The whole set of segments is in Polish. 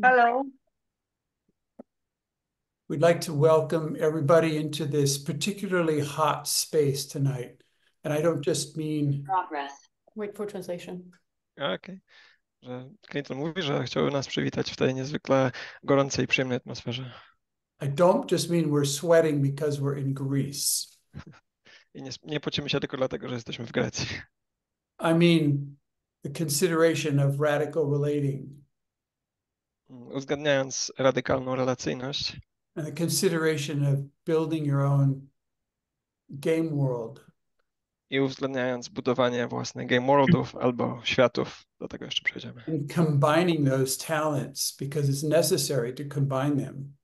Hello. We'd like to welcome everybody into this particularly hot space tonight. And I don't just mean Progress. Wait for translation. Okej. Że Clinton mówi, że chciałby nas przywitać w tej niezwykle gorącej i przyjemnej atmosferze. I don't just mean we're sweating because we're in Greece. I nie, nie pocimy się tylko dlatego, że jesteśmy w Grecji. I mean the consideration of radical relating Uwzględniając radykalną relacyjność and the consideration of building your own game world. i uwzględniając budowanie własnych game worldów albo światów, do tego jeszcze przejdziemy. and combining those talents because it's necessary to combine them.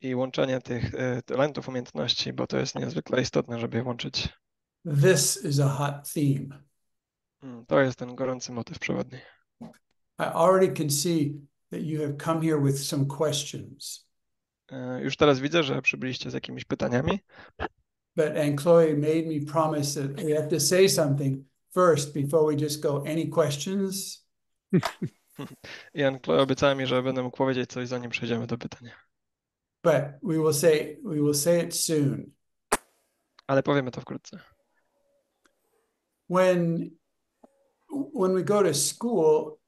I łączenie tych e, talentów, umiejętności, bo to jest niezwykle istotne, żeby je łączyć. This is a hot theme. Mm, To jest ten gorący motyw przewodni. I already can see that you have come here with some questions, E, Już teraz widzę, że przybyliście z jakimiś pytaniami, but and Chloe made me promise that we have to say something first before we just go. Any questions? i Chloe obiecała mi, że będę mógł powiedzieć coś, zanim przejdziemy do pytania. But we will say we will say it soon. Ale powiemy to wkrótce. When when we go to school,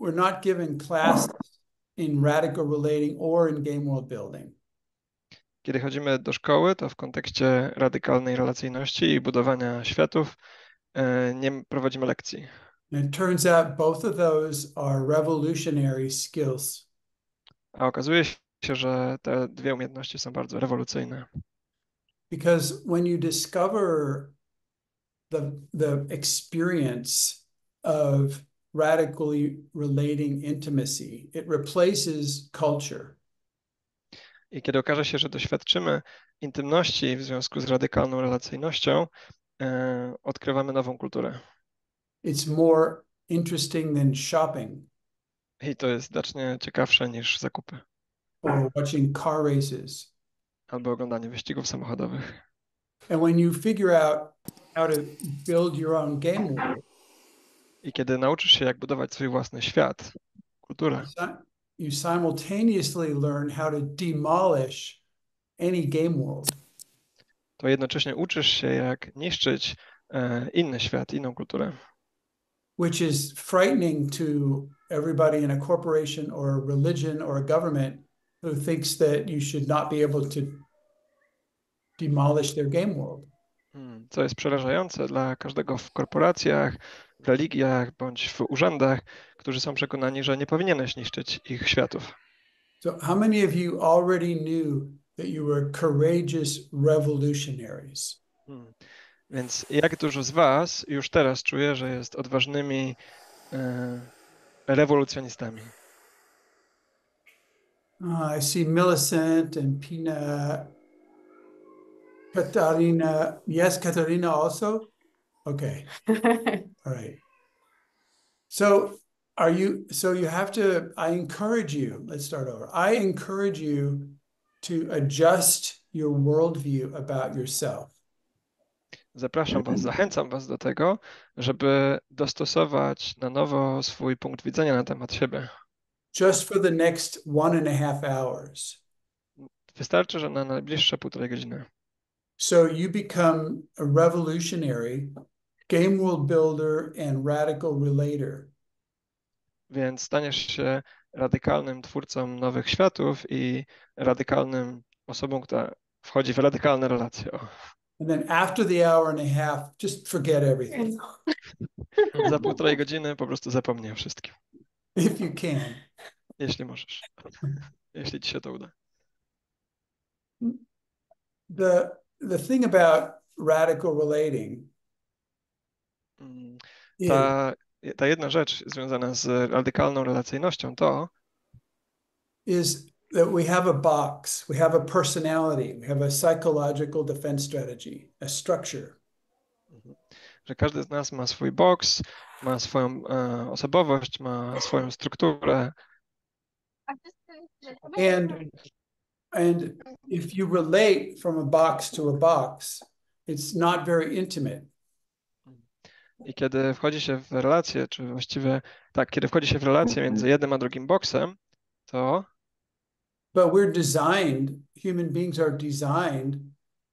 we're not given classes in radical relating or in game world building. Kiedy chodzimy do szkoły, to w kontekście radykalnej relacyjności i budowania światów e, nie prowadzimy lekcji. And it turns out both of those are revolutionary skills. A okazuje się, że te dwie umiejętności są bardzo rewolucyjne, Because when you discover the, the experience of radically relating intimacy, it replaces culture. I kiedy okaże się, że doświadczymy intymności w związku z radykalną relacyjnością, e, odkrywamy nową kulturę. It's more interesting than shopping I to jest znacznie ciekawsze niż zakupy or watching car races. albo oglądanie wyścigów samochodowych. And when you figure out how to build your own game world, I kiedy nauczysz się, jak budować swój własny świat, kulturę, you simultaneously learn how to demolish any game world. to jednocześnie uczysz się, jak niszczyć e, inny świat, inną kulturę. which is frightening to everybody in a corporation or a religion or a government who thinks that you should not be able to demolish their game world. Hmm, Co jest przerażające dla każdego w korporacjach, religiach bądź w urzędach, którzy są przekonani, że nie powinieneś niszczyć ich światów. So, how many of you already knew that you were courageous revolutionaries? Hmm. Więc jak dużo z Was już teraz czuje, że jest odważnymi e, rewolucjonistami? Uh, I see Millicent and Pina, Katarina. Yes, Katarina also? Okay. All right. So are you, so you have to, I encourage you, let's start over. I encourage you to adjust your worldview about yourself. Zapraszam Was, zachęcam Was do tego, żeby dostosować na nowo swój punkt widzenia na temat siebie. just for the next one and a half hours. Wystarczy, że na najbliższe półtorej godziny. So you become a revolutionary, game world builder, and radical relator. Więc staniesz się radykalnym twórcą nowych światów i radykalnym osobą, która wchodzi w radykalne relacje. And then after the hour and a half, just forget everything Za półtorej godziny po prostu zapomnij o wszystkim, if you can. jeśli możesz, jeśli ci się to uda. The the thing about radical relating Ta, ta jedna rzecz związana z radykalną relacyjnością to, is that we have a box, we have a personality, we have a psychological defense strategy, a structure. że każdy z nas ma swój boks, ma swoją e, osobowość, ma swoją strukturę And and if you relate from a box to a box, it's not very intimate. I kiedy wchodzi się w relację, czy właściwie tak, kiedy wchodzi się w relację między jednym a drugim boksem, to but we're designed, human beings are designed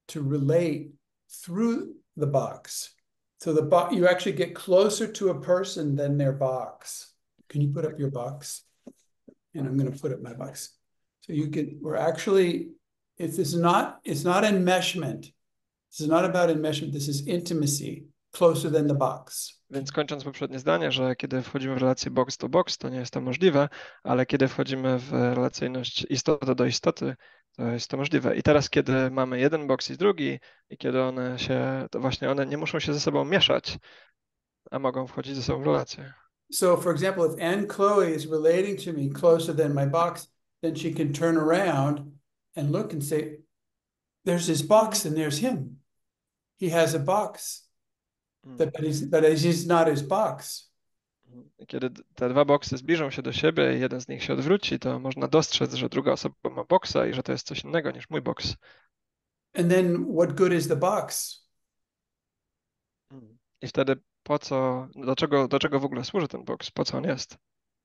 to relate through the box. So the box, you actually get closer to a person than their box. Can you put up your box? And I'm going to put up my box. So you can, we're actually, if this is not, it's not enmeshment. This is not about enmeshment. This is intimacy, closer than the box. Więc kończąc poprzednie zdanie, że kiedy wchodzimy w relację box to box, to nie jest to możliwe, ale kiedy wchodzimy w relacyjność istota do istoty, to jest to możliwe. I teraz, kiedy mamy jeden box i drugi, i kiedy one się, to właśnie one nie muszą się ze sobą mieszać, a mogą wchodzić ze sobą w relację. So, for example, if Anne Chloe is relating to me closer than my box, then she can turn around and look and say, There's his box and there's him. He has a box, Mm. but he's, but he's not his box. Kiedy te dwa boksy zbliżą się do siebie i jeden z nich się odwróci, to można dostrzec, że druga osoba ma boksa i że to jest coś innego niż mój boks. And then what good is the box? I wtedy po co, do czego, do czego w ogóle służy ten boks? Po co on jest?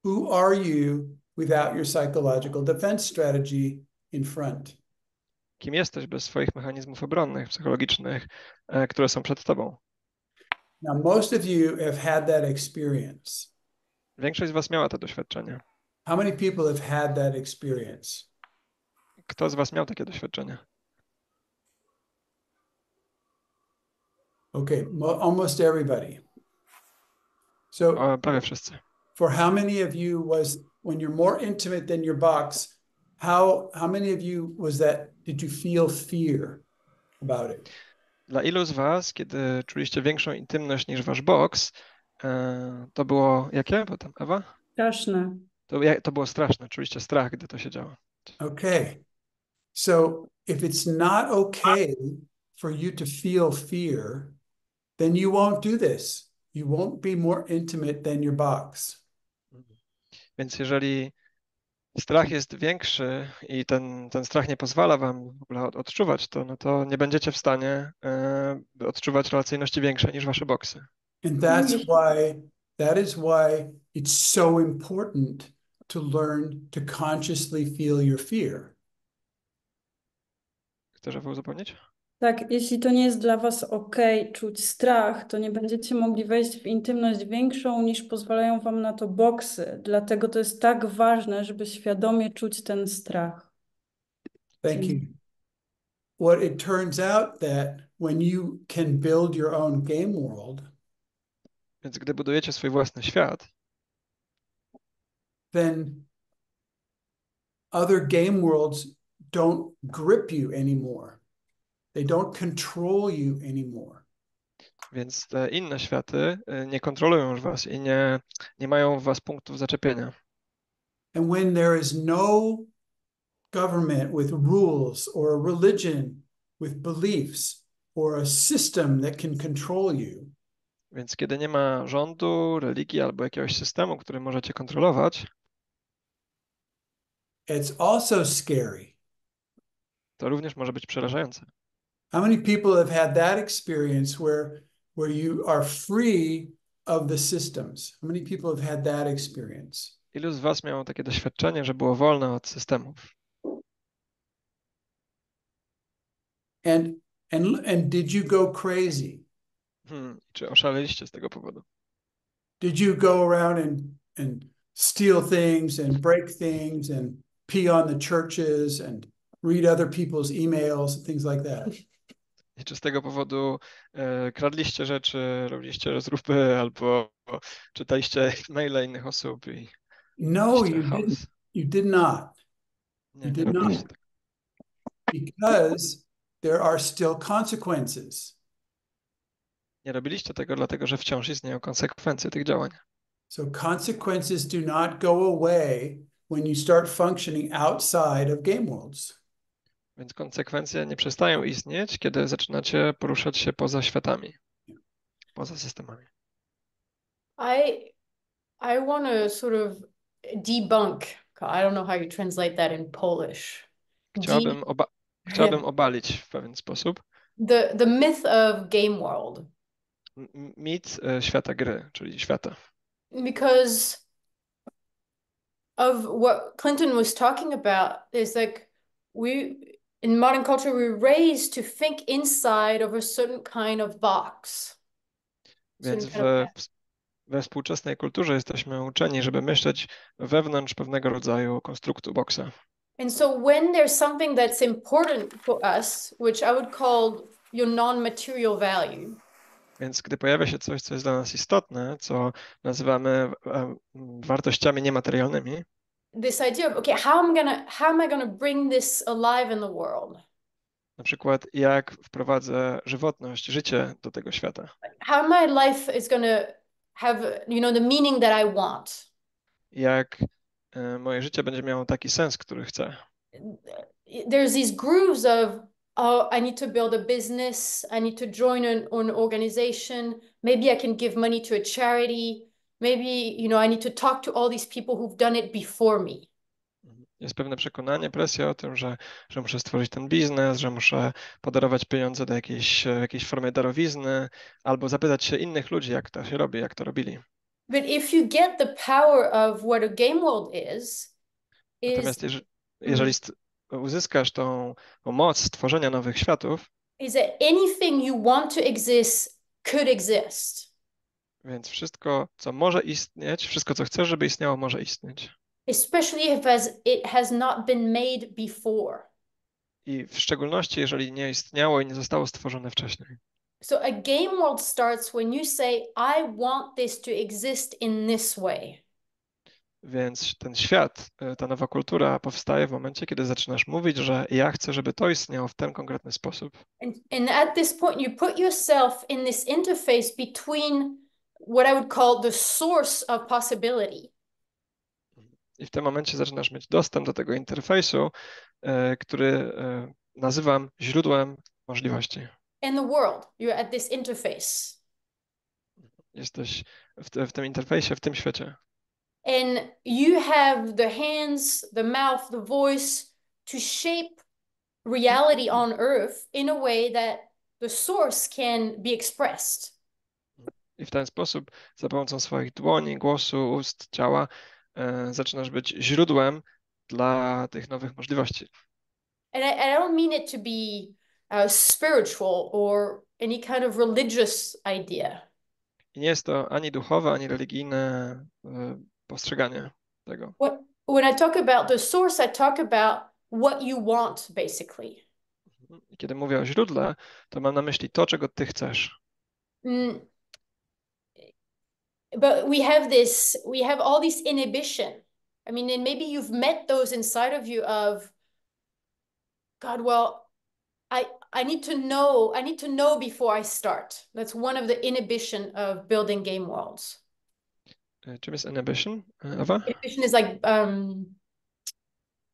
Who are you without your psychological defense strategy in front? Kim jesteś bez swoich mechanizmów obronnych, psychologicznych, e, które są przed tobą? Now, most of you have had that experience. Większość z was miała to doświadczenie. How many people have had that experience? Kto z was miał takie doświadczenie? Okay, almost everybody. So, O, prawie wszyscy. for how many of you was when you're more intimate than your box? How how many of you was that? Did you feel fear about it? Dla ilu z was, kiedy czuliście większą intymność niż wasz boks, e, to było jakie? Potem Ewa? Straszne. To, to było straszne. Czuliście strach, gdy to się działo. Okay, so if it's not okay for you to feel fear, then you won't do this. You won't be more intimate than your box. Więc jeżeli strach jest większy i ten, ten strach nie pozwala wam w ogóle od- odczuwać to, no to nie będziecie w stanie e, odczuwać relacyjności większej niż wasze boksy. And that's why that is why it's so important to learn to consciously feel your fear. Chcesz uzupełnić? Tak, jeśli to nie jest dla Was ok czuć strach, to nie będziecie mogli wejść w intymność większą niż pozwalają Wam na to boksy. Dlatego to jest tak ważne, żeby świadomie czuć ten strach. Thank you. What it turns out that when you can build your own game world, Więc gdy budujecie swój własny świat, then other game worlds don't grip you anymore. They don't control you anymore. więc te inne światy e, nie kontrolują już was i nie, nie mają w was punktów zaczepienia. And when there is no government with rules or a religion with beliefs or a system that can control you, Więc kiedy nie ma rządu, religii albo jakiegoś systemu, który możecie kontrolować, it's also scary. to również może być przerażające. How many people have had that experience where where you are free of the systems? How many people have had that experience? Ilu z was miało takie doświadczenie, że było wolne od systemów? And and and did you go crazy? Hmm, czy oszaleliście z tego powodu? Did you go around and and steal things and break things and pee on the churches and read other people's emails and things like that? I czy z tego powodu e, kradliście rzeczy, robiliście rozróby albo czytaliście maile innych osób i No, you didn't. You did not. Nie, You did not. tego. Because there are still consequences. Nie robiliście tego dlatego, że wciąż istnieją konsekwencje tych działań. So consequences do not go away when you start functioning outside of game worlds. Więc konsekwencje nie przestają istnieć, kiedy zaczynacie poruszać się poza światami, poza systemami. I I want to sort of debunk. I don't know how you translate that in Polish. Chciałbym, oba chciałbym obalić w pewien sposób the the myth of game world mit e, świata gry, czyli świata. because of what Clinton was talking about is like we in modern culture we're raised to think inside of a certain kind of box. Więc we współczesnej kulturze jesteśmy uczeni, żeby myśleć wewnątrz pewnego rodzaju konstruktu boksa. And so when there's something that's important for us, which I would call your non-material value, Więc gdy pojawia się coś, co jest dla nas istotne, co nazywamy e, wartościami niematerialnymi, this idea of okay, how am I gonna how am I gonna bring this alive in the world? na przykład jak wprowadzę żywotność, życie do tego świata, How my life is gonna have you know the meaning that I want. jak e, moje życie będzie miało taki sens, który chcę. There's these grooves of oh, I need to build a business, I need to join an, an organization, maybe I can give money to a charity, maybe you know I need to talk to all these people who've done it before me. Jest pewne przekonanie, presja o tym, że, że muszę stworzyć ten biznes, że muszę podarować pieniądze do jakiejś, jakiejś formy darowizny, albo zapytać się innych ludzi, jak to się robi, jak to robili. But if you get the power of what a game world is, is Natomiast jeżeli, jeżeli st- uzyskasz tą, tą moc stworzenia nowych światów, is that anything you want to exist could exist, więc wszystko, co może istnieć, wszystko, co chcesz, żeby istniało, może istnieć. especially if it has not been made before. I w szczególności, jeżeli nie istniało i nie zostało stworzone wcześniej. So a game world starts when you say, I want this to exist in this way. Więc ten świat, y, ta nowa kultura powstaje w momencie, kiedy zaczynasz mówić, że ja chcę, żeby to istniało w ten konkretny sposób. And, and at this point, you put yourself in this interface between what I would call the source of possibility I w tym momencie zaczynasz mieć dostęp do tego interfejsu, który nazywam źródłem możliwości. and the world. You're at this interface. Jesteś w, te, w tym interfejsie, w tym świecie. And you have the hands, the mouth, the voice to shape reality on earth in a way that the source can be expressed. I w ten sposób, za pomocą swoich dłoni, głosu, ust, ciała, e, zaczynasz być źródłem dla tych nowych możliwości. And I, I don't mean it to be uh, spiritual or any kind of religious idea. I nie jest to ani duchowe, ani religijne e, postrzeganie tego. What, when I talk about the source, I talk about what you want, basically. I kiedy mówię o źródle, to mam na myśli to, czego ty chcesz. Mm. But we have this, we have all this inhibition. I mean, and maybe you've met those inside of you of, God, well, I I need to know, I need to know before I start. That's one of the inhibition of building game worlds. Czym jest inhibition, e, Ewa? Inhibition is like um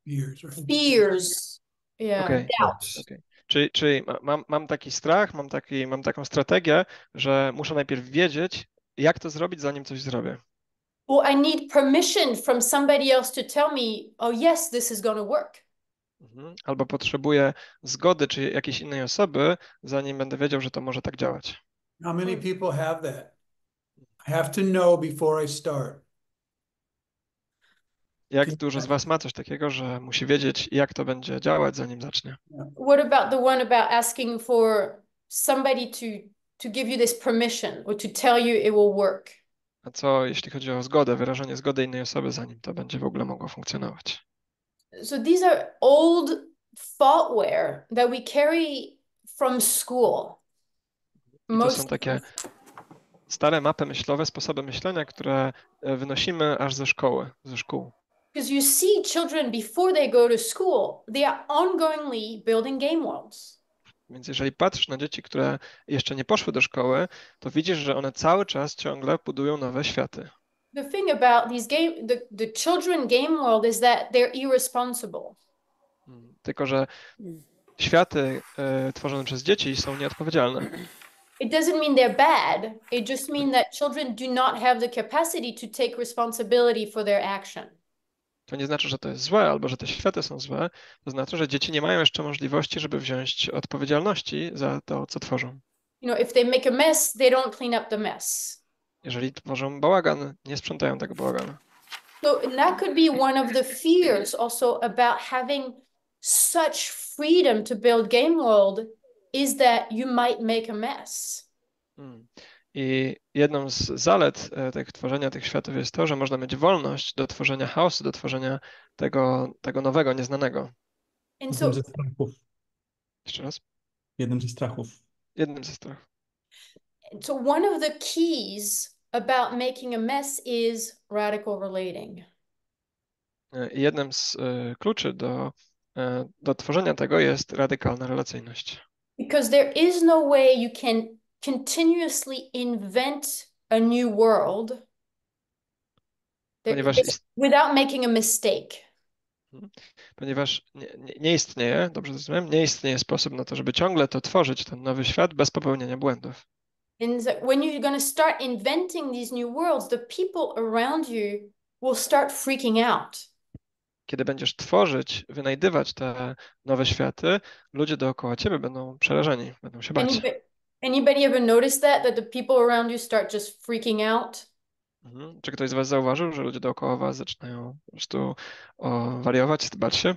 Years, right? fears. Yeah. okay. Doubts. Okej. Czyli, czyli ma- mam, mam taki strach, mam, taki, mam taką strategię, że muszę najpierw wiedzieć, jak to zrobić, zanim coś zrobię. Or I need permission from somebody else to tell me, oh yes, this is gonna work. Mhm. Albo potrzebuję zgody czy jakiejś innej osoby, zanim będę wiedział, że to może tak działać. How many people have that? I have to know before I start. Jak dużo z Was ma coś takiego, że musi wiedzieć, jak to będzie działać, zanim zacznie? What about the one about asking for somebody to to give you this permission or to tell you it will work? A co jeśli chodzi o zgodę, wyrażenie zgody innej osoby, zanim to będzie w ogóle mogło funkcjonować? So these are old thoughtware that we carry from school. I to są takie stare mapy myślowe, sposoby myślenia, które e, wynosimy aż ze szkoły, ze szkół. because you see children before they go to school, they are ongoingly building game worlds. Więc jeżeli patrzysz na dzieci, które jeszcze nie poszły do szkoły, to widzisz, że one cały czas ciągle budują nowe światy. The thing about these game the, the children game world is that they're irresponsible. Mm, Tylko, że światy e, tworzone przez dzieci są nieodpowiedzialne. It doesn't mean they're bad. It just means that children do not have the capacity to take responsibility for their action. To nie znaczy, że to jest złe albo że te światy są złe. To znaczy, że dzieci nie mają jeszcze możliwości, żeby wziąć odpowiedzialności za to, co tworzą. You know, if they make a mess, they don't clean up the mess. Jeżeli tworzą bałagan, nie sprzątają tego bałaganu. So that could be one of the fears also about having such freedom to build game world is that you might make a mess. Mm. I jedną z zalet e, tych tworzenia tych światów jest to, że można mieć wolność do tworzenia chaosu, do tworzenia tego, tego nowego, nieznanego. And so Jednym ze strachów. Jeszcze raz. Jednym ze strachów. Jednym ze strachów. so one of the keys about making a mess is radical relating. E, I jednym z e, kluczy do, e, do tworzenia tego jest radykalna relacyjność. Because there is no way you can continuously invent a new world Ponieważ is- without making a mistake. Ponieważ nie, nie, nie istnieje, dobrze zrozumiałem, nie istnieje sposób na to, żeby ciągle to tworzyć, ten nowy świat, bez popełniania błędów. And so when you're going to start inventing these new worlds, the people around you will start freaking out. Kiedy będziesz tworzyć, wynajdywać te nowe światy, ludzie dookoła ciebie będą przerażeni, będą się bać. Anybody, ever noticed that that the people around you start just freaking out? Mhm. Czy ktoś z was zauważył, że ludzie dookoła was zaczynają po prostu o, wariować, bać się?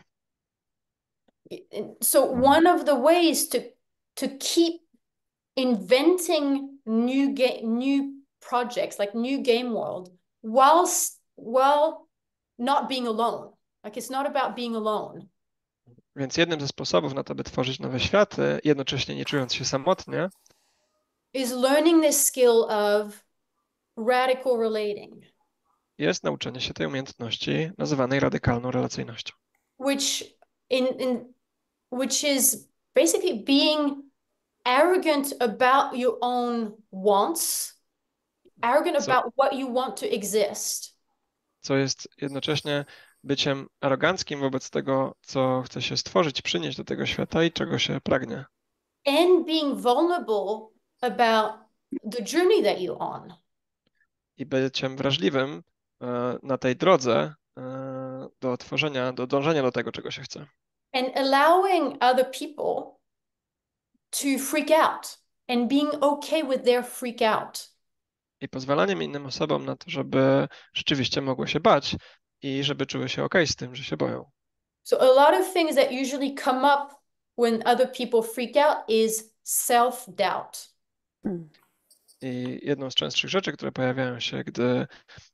So one of the ways to to keep inventing new game new projects like new game world whilst while not being alone. Like it's not about being alone. Więc jednym ze sposobów na to, by tworzyć nowe światy, jednocześnie nie czując się samotnie, Is learning this skill of radical relating, jest nauczenie się tej umiejętności nazywanej radykalną relacyjnością. which in in which is basically being arrogant about your own wants, arrogant So- about what you want to exist. co jest jednocześnie byciem aroganckim wobec tego, co chce się stworzyć, przynieść do tego świata i czego się pragnie. and being vulnerable about the journey that you're on. I byciem wrażliwym e, na tej drodze e, do tworzenia, do dążenia do tego, czego się chce. And allowing other people to freak out and being okay with their freak out. I pozwalaniem innym osobom na to, żeby rzeczywiście mogły się bać i żeby czuły się ok z tym, że się boją. So, a lot of things that usually come up when other people freak out is self doubt. I jedną z częstszych rzeczy, które pojawiają się, gdy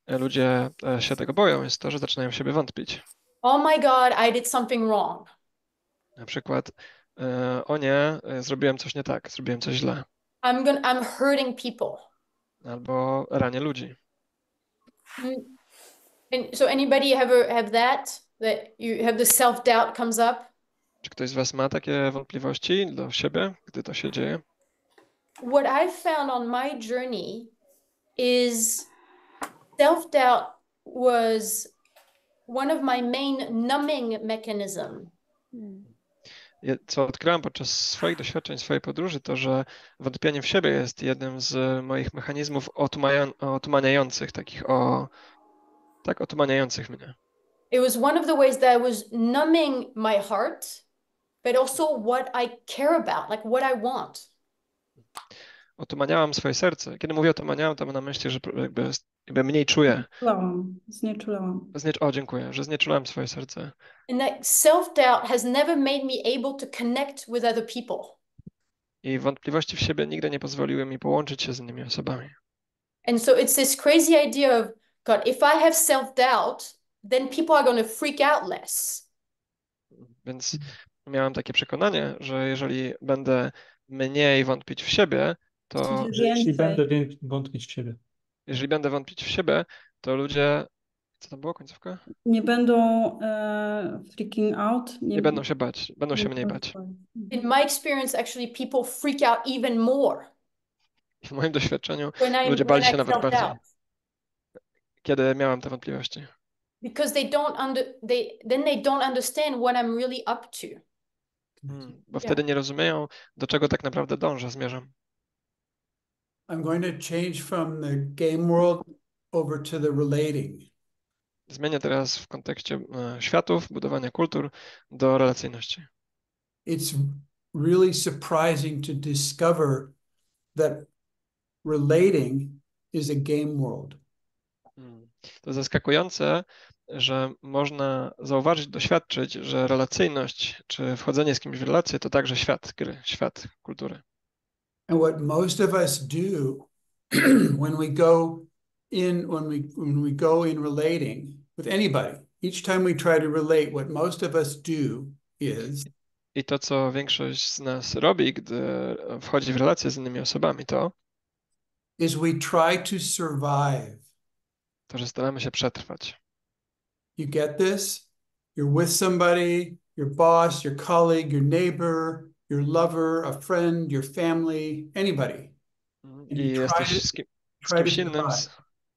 ludzie e, się tego boją, jest to, że zaczynają siebie wątpić. Oh my God, I did something wrong. Na przykład, e, o nie, e, zrobiłem coś nie tak, zrobiłem coś źle, I'm going I'm hurting people. albo ranię ludzi. Mm. And so anybody ever have that? That you have the self doubt comes up? Czy ktoś z Was ma takie wątpliwości do siebie, gdy to się dzieje? What I've found on my journey is self doubt was one of my main numbing mechanism. Hmm. Je- Co odkryłam podczas swoich doświadczeń, swojej podróży, to że wątpienie w siebie jest jednym z moich mechanizmów otumaniających, takich o, tak, otumaniających mnie. It was one of the ways that I was numbing my heart, but also what I care about, like what I want. Otumaniałam swoje serce. Kiedy mówię otumaniałam, to mam na myśli, że jakby, jakby mniej czuję. Znieczulałam, znieczulałam. Znie, o, dziękuję, że znieczulałem swoje serce. And that self doubt has never made me able to connect with other people. I wątpliwości w siebie nigdy nie pozwoliły mi połączyć się z innymi osobami. And so it's this crazy idea of God, if I have self doubt, then people are going to freak out less. Więc miałem takie przekonanie, że jeżeli będę mniej wątpić w siebie, to jeśli będę wię- wątpić w siebie. jeżeli będę wątpić w siebie, to ludzie. Co to było końcówka? Nie będą e, freaking out. Nie będą się bać, będą się mniej bać. In my experience, actually, people freak out even more W moim doświadczeniu, when I ludzie when bali I się nawet self bardziej, doubt kiedy miałem te wątpliwości. because they don't under they then they don't understand what I'm really up to. Hmm, Bo wtedy nie rozumieją, do czego tak naprawdę dążę, zmierzam. I'm going to change from the game world over to the relating. Zmienię teraz w kontekście e, światów, budowania kultur do relacyjności. It's really surprising to discover that relating is a game world. Mm. To zaskakujące, że można zauważyć, doświadczyć, że relacyjność czy wchodzenie z kimś w relację to także świat gry, świat kultury. And what most of us do when we go in when we when we go in relating with anybody, each time we try to relate, what most of us do is I to, co większość z nas robi, gdy wchodzi w relacje z innymi osobami, to, is we try to survive. to że staramy się przetrwać. You get this? You're with somebody, your boss, your colleague, your neighbor, your lover, a friend, your family, anybody. Mhm. I jesteś z, kim, z kimś innym, z,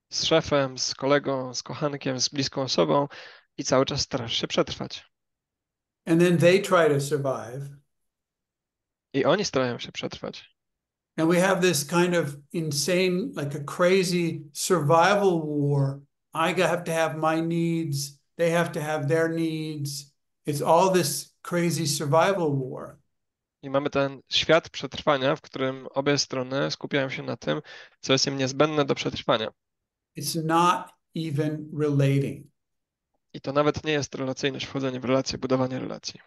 z szefem, z kolegą, z kochankiem, z bliską osobą i cały czas starasz się przetrwać. And then they try to survive. I oni starają się przetrwać. And we have this kind of insane, like a crazy survival war. I have to have my needs, they have to have their needs. It's all this crazy survival war. I mamy ten świat przetrwania, w którym obie strony skupiają się na tym, co jest im niezbędne do przetrwania. It's not even relating. I to nawet nie jest relacyjność, wchodzenie w relacje, budowanie relacji.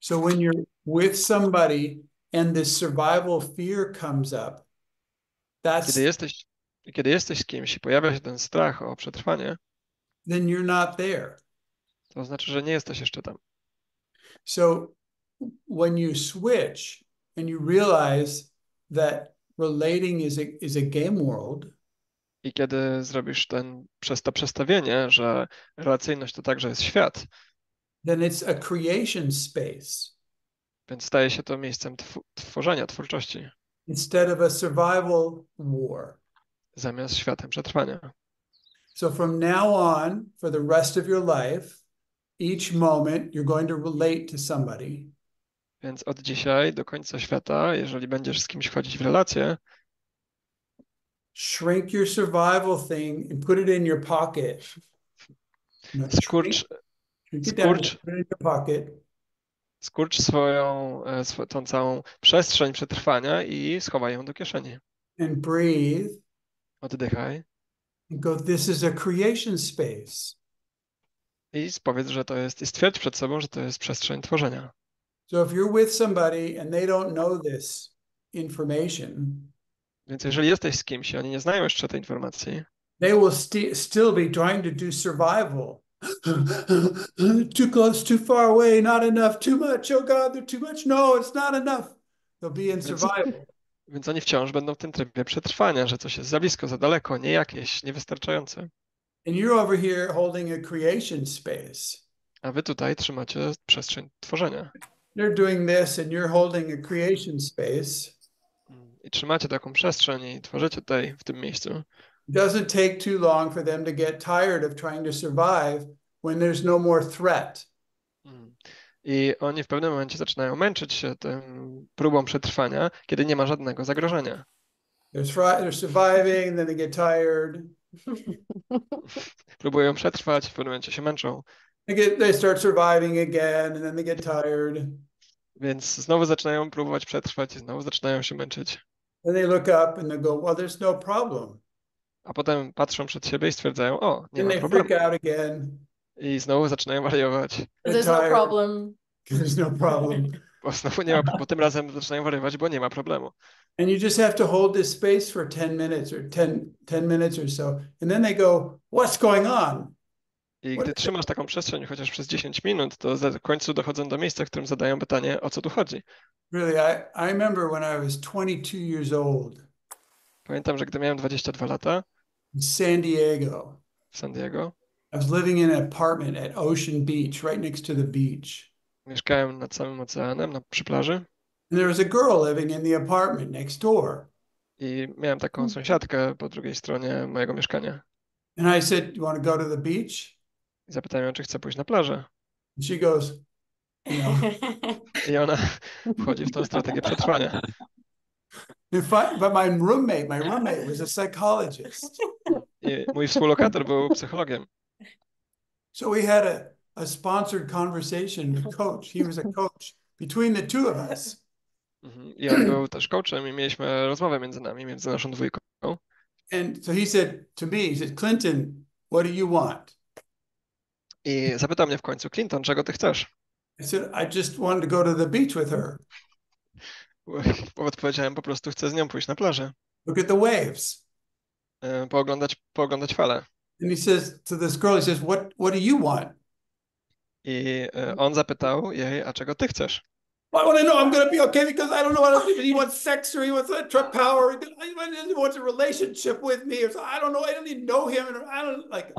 So when you're with somebody and this survival fear comes up, that's Kiedy jesteś, kiedy jesteś z kimś i pojawia się ten strach o przetrwanie, then you're not there. to znaczy, że nie jesteś jeszcze tam. So when you switch and you realize that relating is a is a game world, I kiedy zrobisz ten, przez to przestawienie, że relacyjność to także jest świat, then it's a creation space więc staje się to miejscem tw tworzenia, twórczości, instead of a survival war. zamiast światem przetrwania. So from now on, for the rest of your life, each moment you're going to relate to somebody. Więc od dzisiaj do końca świata, jeżeli będziesz z kimś wchodzić w relacje, Shrink your survival thing and put it in your pocket. Shrink- skurcz, shrink it down, skurcz- skurcz swoją, e, swo- tą całą przestrzeń przetrwania i schowaj ją do kieszeni. and breathe Oddychaj and go, this is a creation space. i powiedz, że to jest, i stwierdź przed sobą, że to jest przestrzeń tworzenia. So if you're with somebody and they don't know this information, Więc jeżeli jesteś z kimś i oni nie znają jeszcze tej informacji, they will sti- still be trying to do survival. too close, too far away, not enough, too much. Oh God, they're too much. No, it's not enough. They'll be in survival. więc oni wciąż będą w tym trybie przetrwania, że coś jest za blisko, za daleko, nie jakieś, niewystarczające. And you're over here holding a creation space. A wy tutaj trzymacie przestrzeń tworzenia. They're doing this and you're holding a creation space. I trzymacie taką przestrzeń i tworzycie tutaj, w tym miejscu. Doesn't take too long for them to get tired of trying to survive when there's no more threat. Mm. I oni w pewnym momencie zaczynają męczyć się tym próbą przetrwania, kiedy nie ma żadnego zagrożenia. They're, surviving, then they get tired. Próbują przetrwać, w pewnym momencie się męczą, They get they start surviving again, and then they get tired. Więc znowu zaczynają próbować przetrwać i znowu zaczynają się męczyć. Then they look up and they go, "Well, there's no problem." A potem patrzą przed siebie i stwierdzają, o, nie ma problemu. freak out again. I znowu zaczynają wariować, There's no tired. problem. There's no problem. bo znowu nie ma, bo tym razem zaczynają wariować, bo nie ma problemu. And you just have to hold this space for 10 minutes or 10, 10 minutes or so. And then they go, What's going on? I gdy trzymasz taką przestrzeń chociaż przez 10 minut, to w końcu dochodzą do miejsca, w którym zadają pytanie, o co tu chodzi. Really, I, I remember when I was 22 years old Pamiętam, że gdy miałem 22 lata in San Diego, w San Diego, I was living in an apartment at Ocean Beach, right next to the beach. mieszkałem nad samym oceanem, na, przy plaży And there was a girl living in the apartment next door. i miałem taką sąsiadkę po drugiej stronie mojego mieszkania. And I said, You want to go to the beach? I zapytałem ją, czy chce pójść na plażę. She goes, know, I ona wchodzi w tą strategię przetrwania. "If I-" but my roommate, my roommate was a psychologist. I mój współlokator był psychologiem. So we had a, a sponsored conversation with coach. He was a coach between the two of us. Mhm. I on był też coachem i mieliśmy rozmowę między nami, między naszą dwójką. And so he said to me, he said, Clinton, what do you want? I zapytał mnie w końcu, Clinton, czego ty chcesz? I said, I just wanted to go to the beach with her, Odpowiedziałem, po prostu chcę z nią pójść na plażę, look at the waves. e, pooglądać, pooglądać fale. And he says to this girl, he says, What what do you want? I e, on zapytał jej, a czego ty chcesz? I want to know I'm gonna be okay because I don't know. Don't think he wants sex or he wants truck power. He he wants a relationship with me or so. I don't know. I don't even know him. And I don't like.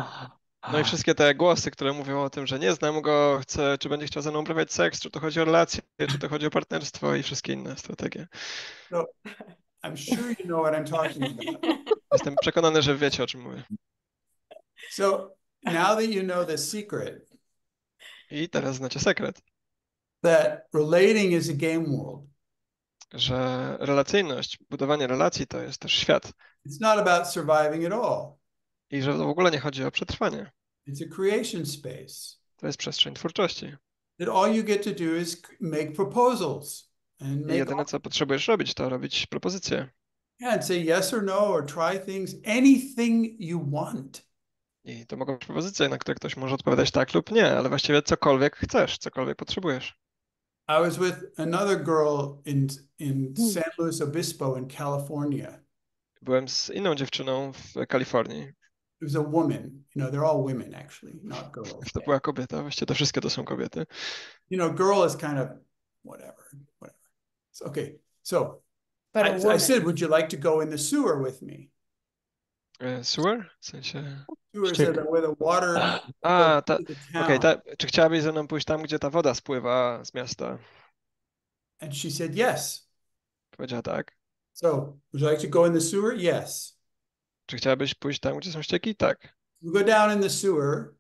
No i wszystkie te głosy, które mówią o tym, że nie znam go, chcę, czy będzie chciał ze mną uprawiać seks, czy to chodzi o relacje, czy to chodzi o partnerstwo i wszystkie inne strategie. I'm sure you know what I'm talking about. Jestem przekonany, że wiecie, o czym mówię. So now that you know the secret I teraz znacie sekret, that relating is a game world, że relacyjność, budowanie relacji to jest też świat it's not about surviving at all. I że w ogóle nie chodzi o przetrwanie. It's a creation space. To jest przestrzeń twórczości. That all you get to do is make proposals and I make jedyne, co potrzebujesz robić, to robić propozycje yeah, and say yes or no or try things, anything you want. I to mogą być propozycje, na które ktoś może odpowiadać tak lub nie, ale właściwie cokolwiek chcesz, cokolwiek potrzebujesz. I was with another girl in in San Luis Obispo in California. Byłem z inną dziewczyną w Kalifornii. It was a woman. You know, they're all women actually, not girls. To była kobieta, właściwie to wszystkie to są kobiety. You know, girl is kind of whatever, whatever. So, okay, so But a I, I woman. said, "Would you like to go in the sewer with me?" E, Sewer? W sensie... Sewer Ściek. said where the water. A, goes ta, to the okej, town. ta, czy chciałabyś ze mną pójść tam, gdzie ta woda spływa z miasta? And she said, "Yes." Powiedziała tak. So, would you like to go in the sewer? Yes. Czy chciałabyś pójść tam, gdzie są ścieki? Tak. We go down in the sewer,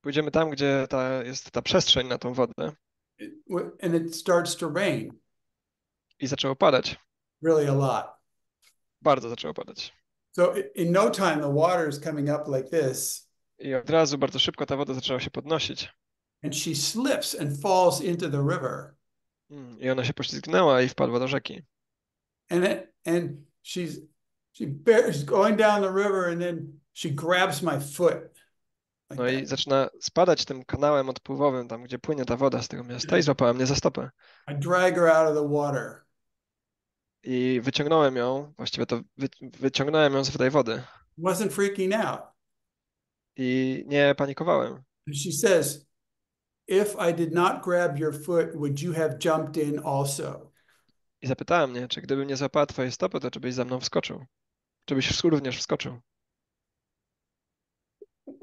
Pójdziemy tam, gdzie ta, jest ta przestrzeń na tą wodę and it starts to rain i zaczęło padać. really a lot. Bardzo zaczęło padać. So, i- in no time, the water is coming up like this, I od razu bardzo szybko ta woda zaczęła się podnosić. and she slips and falls into the river. Mm, I ona się poślizgnęła i wpadła do rzeki. and it, and she's she bear, she's going down the river and then she grabs my foot No i zaczyna spadać tym kanałem odpływowym, tam gdzie płynie ta woda z tego miasta i złapała mnie za stopę. I drag her out of the water I wyciągnąłem ją, właściwie to wy, wyciągnąłem ją z tej wody wasn't freaking out i nie panikowałem. and she says if I did not grab your foot would you have jumped in also I zapytała mnie, czy gdybym nie złapała twojej stopy, to czy byś za mną wskoczył? Czy byś ws- również wskoczył?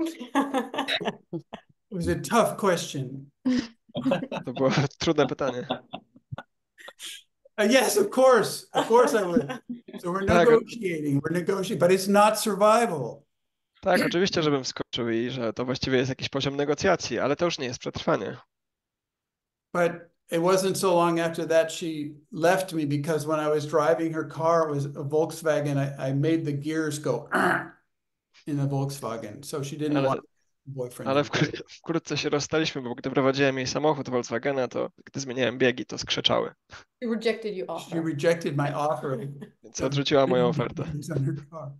it was a tough question To było trudne pytanie. Uh, yes of course of course I would so we're Tak. negotiating we're negotiating but it's not survival Tak, oczywiście, żebym wskoczył i że to właściwie jest jakiś poziom negocjacji, ale to już nie jest przetrwanie. But it wasn't so long after that she left me because when I was driving her car, it was a Volkswagen. I, I made the gears go in the Volkswagen. So she didn't Ale- want a boyfriend. Ale wkrótce, wkrótce się rozstaliśmy, bo gdy prowadziłem jej samochód Volkswagena, to gdy zmieniałem biegi, to skrzeczały. She rejected you She offer. rejected my offer. of Więc odrzuciła moją ofertę, gears on her car.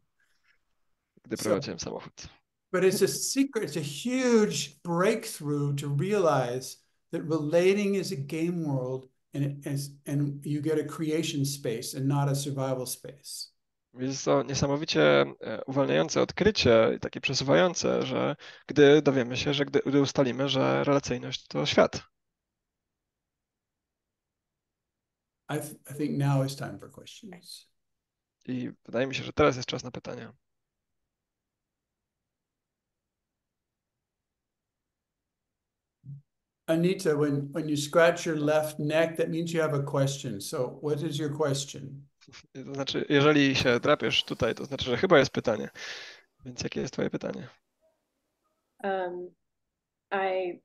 gdy So- samochód. But it's a secret, it's a huge breakthrough to realize that relating is a game world and it is, and you get a creation space and not a survival space. Jest to niesamowicie e, uwalniające odkrycie i takie przesuwające, że gdy dowiemy się, że gdy, gdy ustalimy, że relacyjność to świat. I, th- I think now is time for questions. I wydaje mi się, że teraz jest czas na pytania. Anita, when, when you scratch your left neck, that means you have a question. So what is your question? To znaczy, jeżeli się drapiesz tutaj, to znaczy, że chyba jest pytanie. Więc jakie jest twoje pytanie? Um, I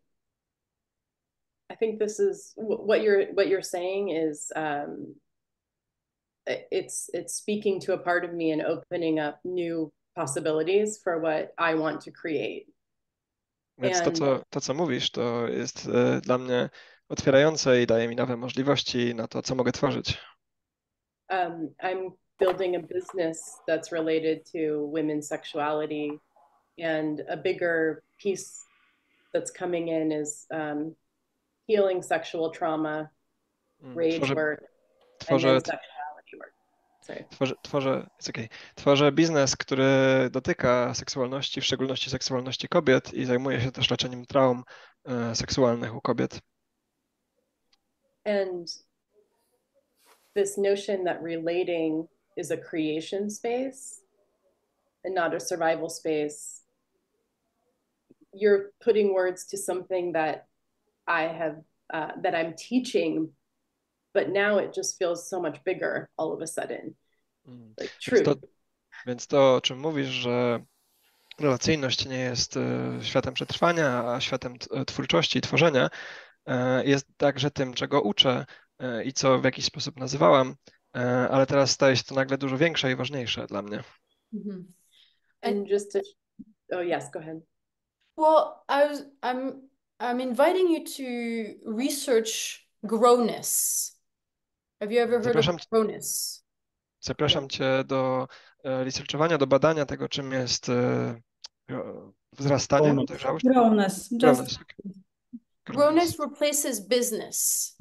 I think this is what you're what you're saying is um, it's it's speaking to a part of me and opening up new possibilities for what I want to create. Więc to, co, to, co mówisz, to jest e, dla mnie otwierające i daje mi nowe możliwości na to, co mogę tworzyć. Um, I'm building a business that's related to women's sexuality. And a bigger piece that's coming in is um, healing sexual trauma, Mm, rage Tworzę, work, tworzę, then sexuality work. Sorry. Tworzę, tworzę, okay. tworzę biznes, który dotyka seksualności, w szczególności seksualności kobiet i zajmuje się też leczeniem traum e, seksualnych u kobiet. And this notion that relating is a creation space and not a survival space, you're putting words to something that I have, uh, that I'm teaching, but now it just feels so much bigger all of a sudden. Mm. Like Więc true. to, więc to, o czym mówisz, że relacyjność nie jest e, światem przetrwania, a światem e, twórczości i tworzenia, e, jest także tym, czego uczę i co w jakiś sposób nazywałam, ale teraz staje się to nagle dużo większe i ważniejsze dla mnie. Mhm. And just to, oh, yes, go ahead. Well, I was I'm I'm inviting you to research growness. Have you ever heard of Zapraszam cię- growness? Zapraszam Cię do e, researchowania, do badania tego, czym jest e, e, wzrastanie, Growness. dojrzałość. Growness. Growness. Growness replaces business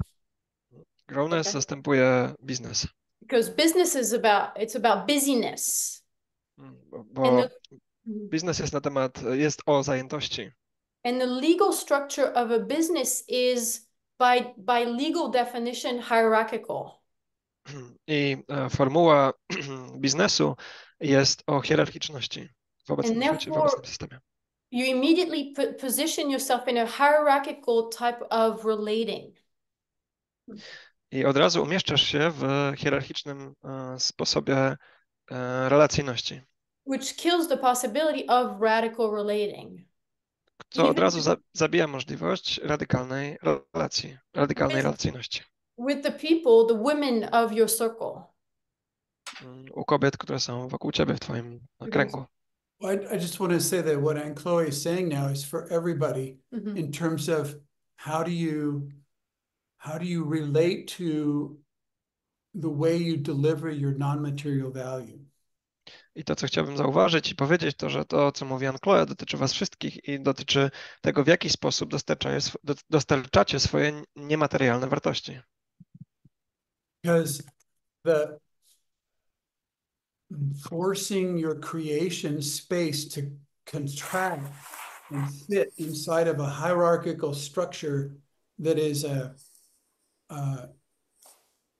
Growness Okay. zastępuje biznes. because business is about it's about busyness. Mm, Bo, bo the, biznes jest na temat, jest o zajętości. and the legal structure of a business is by by legal definition hierarchical. I e, formuła biznesu jest o hierarchiczności w obecnym świecie, w obecnym systemie. You immediately position yourself in a hierarchical type of relating. I od razu umieszczasz się w hierarchicznym e, sposobie e, relacyjności, which kills the possibility of radical relating. Co od razu za, zabija możliwość radykalnej relacji, radykalnej relacyjności. With the people, the women of your circle. mm, u kobiet, które są wokół ciebie w twoim kręgu. I, I just want to say that what Aunt Chloe is saying now is for everybody Mhm. in terms of how do you how do you relate to the way you deliver your non-material value. I to, co chciałbym zauważyć i powiedzieć, to, że to, co mówi Chloe, dotyczy was wszystkich i dotyczy tego, w jaki sposób dostarczacie, sw- do- dostarczacie swoje niematerialne wartości. Because the forcing your creation space to contract and fit inside of a hierarchical structure that is a uh,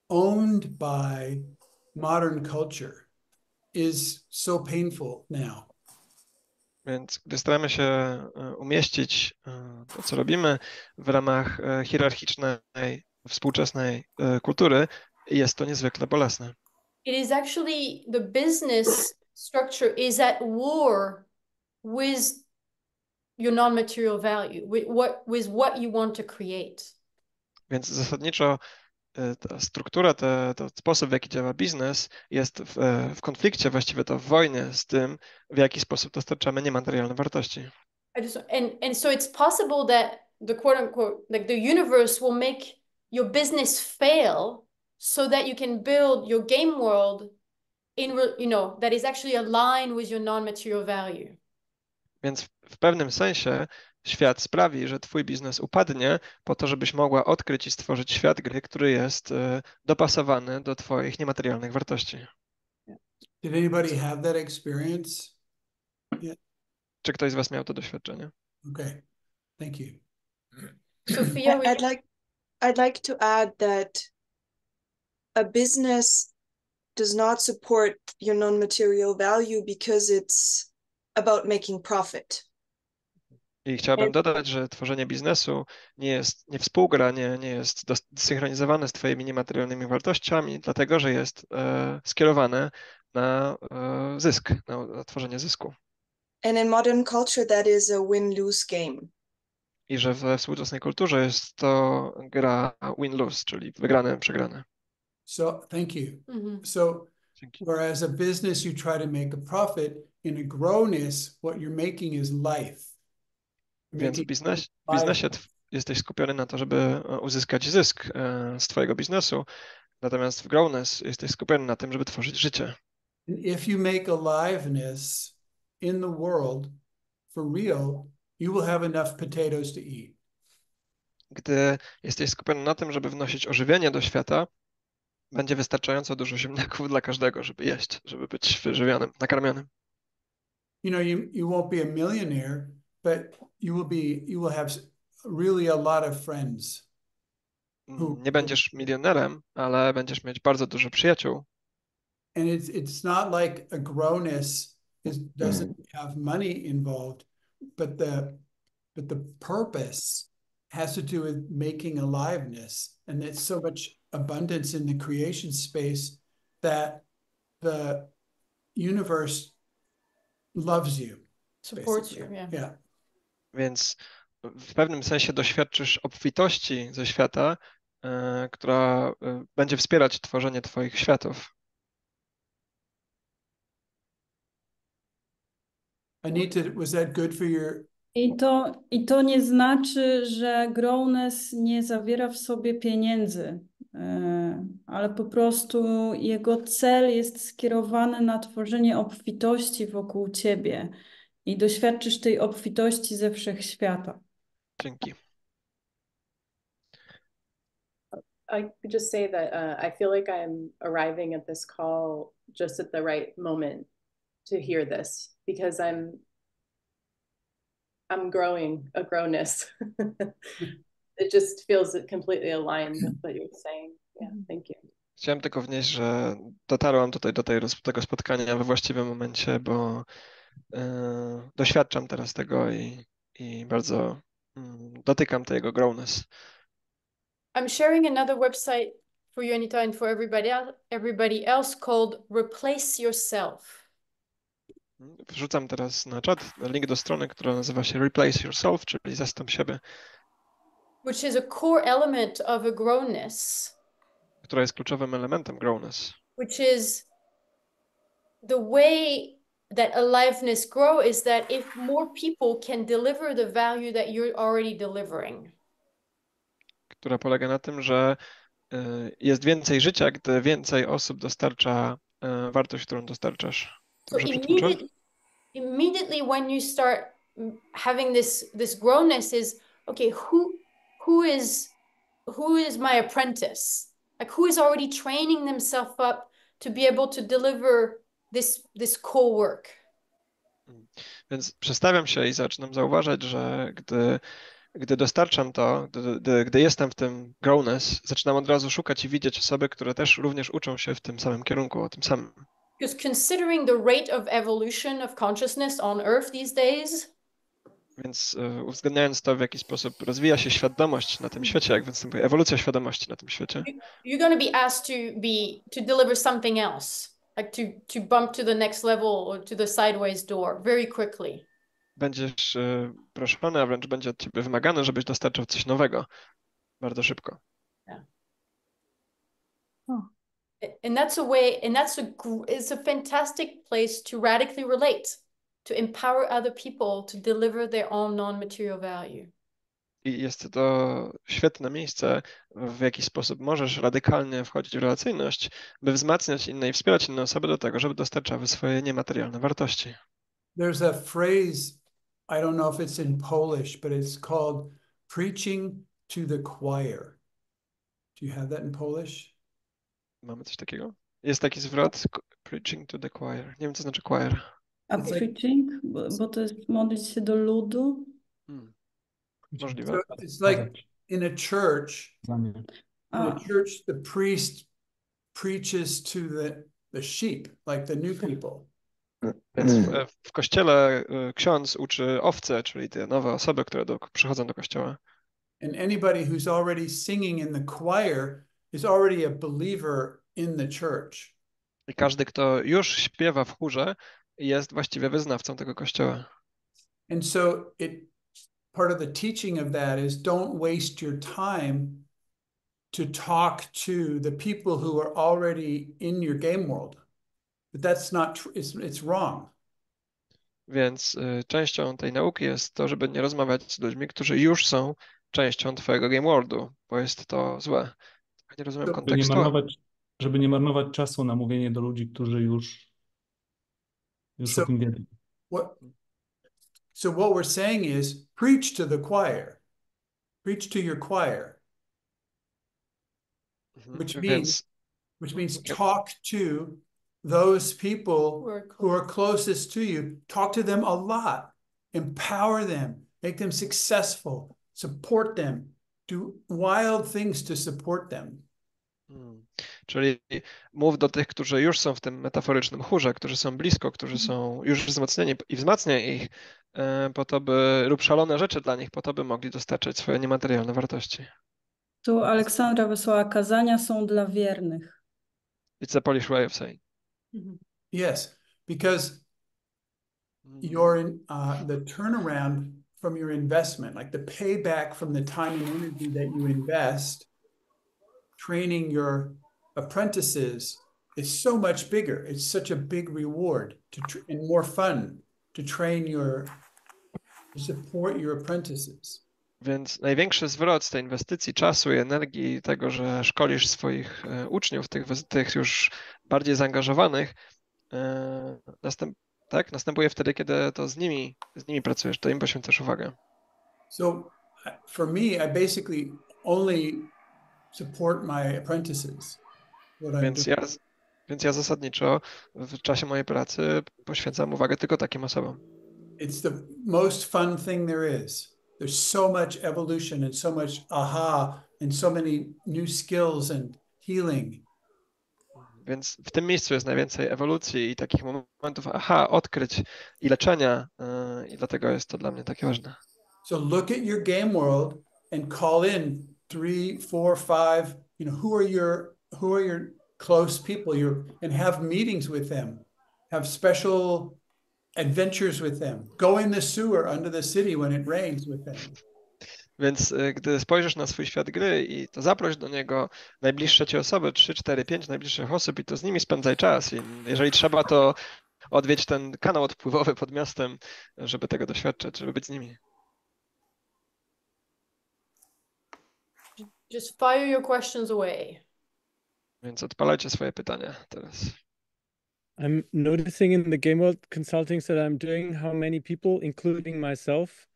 owned by modern culture is so painful now. Więc gdy staramy się e, umieścić e, to, co robimy w ramach e, hierarchicznej, współczesnej kultury, jest to niezwykle bolesne. It is actually the business structure is at war with your non-material value, with what with what you want to create. Więc zasadniczo ta struktura, te, to sposób, w jaki działa biznes, jest w, e, w konflikcie, właściwie to w wojnie z tym, w jaki sposób dostarczamy niematerialne wartości. I just and and so it's possible that the quote unquote like the universe will make your business fail so that you can build your game world in you know that is actually aligned with your non-material value. Więc w pewnym sensie świat sprawi, że twój biznes upadnie po to, żebyś mogła odkryć i stworzyć świat gry, który jest e, dopasowany do twoich niematerialnych wartości. Did anybody have that experience? Czy ktoś z was miał to doświadczenie? Okay, thank you. Sophia, I'd like I'd like to add that a business does not support your non-material value because it's about making profit. I chciałbym dodać, że tworzenie biznesu nie jest, nie współgra, nie, nie jest zsynchronizowane z twoimi niematerialnymi wartościami, dlatego że jest e, skierowane na e, zysk, na, na tworzenie zysku. And in modern culture, that is a win-lose game. I że we współczesnej kulturze jest to gra win-lose, czyli wygrane, przegrane. So, thank you. Mhm. So, Dzięki. whereas a business you try to make a profit, in a growness, what you're making is life. Więc w biznes, biznesie jesteś skupiony na to, żeby e, uzyskać zysk e, z twojego biznesu, Natomiast w Growness jesteś skupiony na tym, żeby tworzyć życie. If you make aliveness in the world for real, you will have enough potatoes to eat. Gdy jesteś skupiony na tym, żeby wnosić ożywienie do świata, będzie wystarczająco dużo ziemniaków dla każdego, żeby jeść, żeby być wyżywionym, nakarmionym. You know, you, you won't be a millionaire, but you will be, you will have really a lot of friends. Mm, Nie będziesz milionerem, ale będziesz mieć bardzo dużo przyjaciół. And it's, it's not like a growness is, doesn't have money involved, but the, but the purpose has to do with making aliveness. And there's so much abundance in the creation space that the universe loves you. Supports you, yeah. Yeah. Więc w pewnym sensie doświadczysz obfitości ze świata, e, która e, będzie wspierać tworzenie Twoich światów. Anita, was that good for your I to, I to nie znaczy, że Growness nie zawiera w sobie pieniędzy, e, ale po prostu jego cel jest skierowany na tworzenie obfitości wokół ciebie i doświadczysz tej obfitości ze wszechświata. Dzięki. I could just say that uh, I feel like I'm arriving at this call just at the right moment to hear this because I'm I'm growing a growness. it just feels completely aligned with what you're saying. Yeah, thank you. Chciałem tylko wnieść, że dotarłam tutaj do tej, tego spotkania we właściwym momencie, bo doświadczam teraz tego i, i bardzo mm, dotykam tego growness. I'm sharing another website for you, Anita, and for everybody else, everybody else called Replace Yourself. Wrzucam teraz na czat link do strony, która nazywa się Replace Yourself, czyli zastąp siebie, which is a core element of a grownness, która jest kluczowym elementem growness. which is the way that aliveness grow is that if more people can deliver the value that you're already delivering. która polega na tym, że jest więcej życia, gdy więcej osób dostarcza wartość, którą dostarczasz. So immediately, immediately when you start having this this grownness is okay, who who is who is my apprentice? Like who is already training themselves up to be able to deliver this this core work? Więc przestawiam się i zaczynam zauważać, że gdy, gdy dostarczam to, gdy, gdy, jestem w tym growness, zaczynam od razu szukać i widzieć osoby, które też również uczą się w tym samym kierunku, o tym samym. Because considering the rate of evolution of consciousness on Earth these days, Więc y, uwzględniając to, w jaki sposób rozwija się świadomość na tym świecie, jak występuje ewolucja świadomości na tym świecie, you're going to be asked to be to deliver something else, like to to bump to the next level or to the sideways door very quickly. będziesz y, proszony, a wręcz będzie od ciebie wymagane, żebyś dostarczał coś nowego bardzo szybko. Yeah, And that's a way, and that's a it's a fantastic place to radically relate, to empower other people to deliver their own non-material value. I jest to świetne miejsce, w jaki sposób możesz radykalnie wchodzić w relacyjność, by wzmacniać inne i wspierać inne osoby do tego, żeby dostarczały swoje niematerialne wartości. There's a phrase, I don't know if it's in Polish, but it's called preaching to the choir. Do you have that in Polish? Mamy coś takiego? Jest taki zwrot, preaching to the choir. Nie wiem, co znaczy choir. A preaching, bo, bo to jest modlić się do ludu. Hmm. Możliwe. So it's like in a church, in A, church, the priest preaches to the, the sheep, like the new people. Więc w, w kościele y, ksiądz uczy owce, czyli te nowe osoby, które do, przychodzą do kościoła. And anybody who's already singing in the choir is already a believer in the church. I każdy, kto już śpiewa w chórze, jest właściwie wyznawcą tego kościoła. And so it part of the teaching of that is don't waste your time to talk to the people who are already in your game world. But that's not true. It's, it's wrong. Więc y, częścią tej nauki jest to, żeby nie rozmawiać z ludźmi, którzy już są częścią twojego game worldu, bo jest to złe. Nie rozumiem To By nie kontekstu. marnować, Żeby nie marnować czasu na mówienie do ludzi, którzy już, już So- o tym wiedzą. What? So what we're saying is preach to the choir. Preach to your choir, Mhm. Which Więc means- which means talk to those people We're who are closest to you. Talk to them a lot. Empower them. Make them successful. Support them. Do wild things to support them. Mm. Czyli mów do tych, którzy już są w tym metaforycznym chórze, którzy są blisko, którzy są już wzmocnieni i wzmacniaj ich po to, by rób szalone rzeczy dla nich, po to, by mogli dostarczać swoje niematerialne wartości. Tu Aleksandra wysłała, kazania są dla wiernych. It's a Polish way of saying. Yes, because your in, uh, the turnaround from your investment, like the payback from the time and energy that you invest, training your apprentices is so much bigger. It's such a big reward to tr- and more fun to train your to support your apprentices. Więc największy zwrot z tej inwestycji czasu i energii, tego, że szkolisz swoich e, uczniów, tych, tych już bardziej zaangażowanych, e, następ, tak, następuje wtedy, kiedy to z nimi, z nimi pracujesz, to im poświęcasz uwagę. So for me, I basically only support my apprentices. Więc ja, więc ja zasadniczo w czasie mojej pracy poświęcam uwagę tylko takim osobom. It's the most fun thing there is. There's so much evolution and so much aha and so many new skills and healing. Więc w tym miejscu jest najwięcej ewolucji i takich momentów, aha, odkryć i leczenia, yy, i dlatego jest to dla mnie takie ważne. So look at your game world and call in three, four, five, you know, who are your who are your close people your and have meetings with them. Have special adventures with them. Go in the sewer under the city when it rains with them. Więc y, gdy spojrzysz na swój świat gry i to zaproś do niego najbliższe ci osoby, 3, 4, 5 najbliższych osób i to z nimi spędzaj czas. I jeżeli trzeba, to odwiedź ten kanał odpływowy pod miastem, żeby tego doświadczyć, żeby być z nimi. Just fire your questions away. Więc odpalajcie swoje pytania teraz. I'm noticing in the game world consultings that I'm doing how many people, including myself,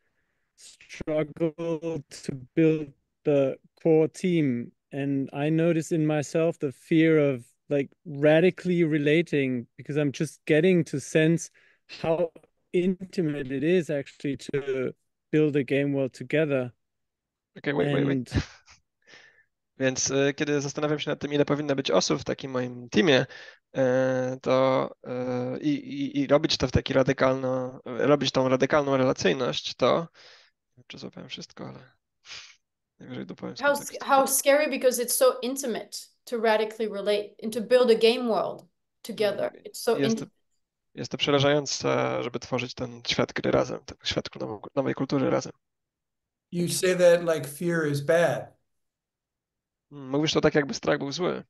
struggle to build the core team. And I notice in myself the fear of like radically relating because I'm just getting to sense how intimate it is actually to build a game world together. Okay, wait, wait, wait. Więc y, kiedy zastanawiam się nad tym, ile powinno być osób w takim moim teamie, y, to y, i, i, i robić to w taki radykalno, robić tą radykalną relacyjność, to czy złapałem wszystko, ale najwyżej dopowiem How how scary because it's so intimate to radically relate and to build a game world together. It's so Jest to, intimate. jest to przerażające, żeby tworzyć ten świat gry razem, ten świat nowej, nowej kultury razem. You say that like fear is bad. Mm, Mówisz to tak, jakby strach był zły.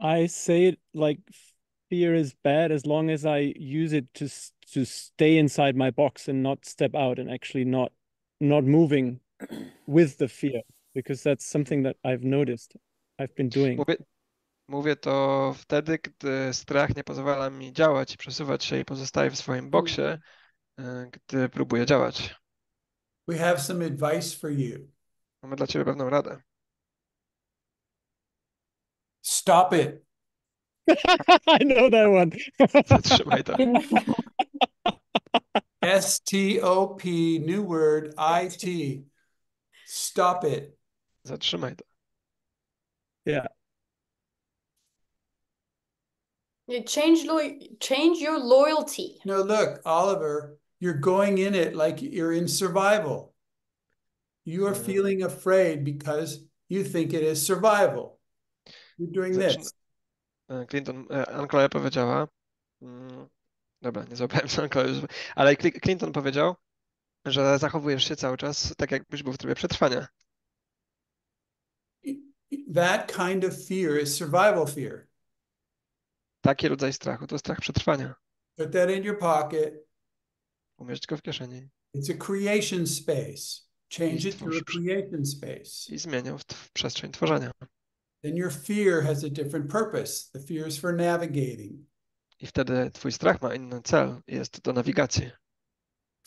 I say it like fear is bad as long as I use it to to stay inside my box and not step out and actually not not moving with the fear because that's something that I've noticed I've been doing. Mówię, mówię to wtedy, gdy strach nie pozwala mi działać i przesuwać się i pozostaje w swoim boksie, y, gdy próbuję działać. We have some advice for you. Mamy dla ciebie pewną radę. Stop it. I know that one. Zatrzymaj to. S T O P, new word, I T. Stop it. Zatrzymaj to. yeah. You change lo- change your loyalty. No, look, Oliver, you're going in it like you're in survival. You are feeling afraid because you think it is survival. You're doing this. e, Clinton, e, Anclair powiedziała, mm, dobra, nie złapałem Anclair, już- ale Cli- Clinton powiedział, że zachowujesz się cały czas tak, jakbyś był w trybie przetrwania. That kind of fear is survival fear. Taki rodzaj strachu to strach przetrwania. Put that in your pocket. Umieść go w kieszeni. It's a creation space. change it to a creation space. i zmienił w, w przestrzeń tworzenia. Then your fear has a different purpose. The fear is for navigating. I wtedy twój strach ma inny cel, jest do nawigacji.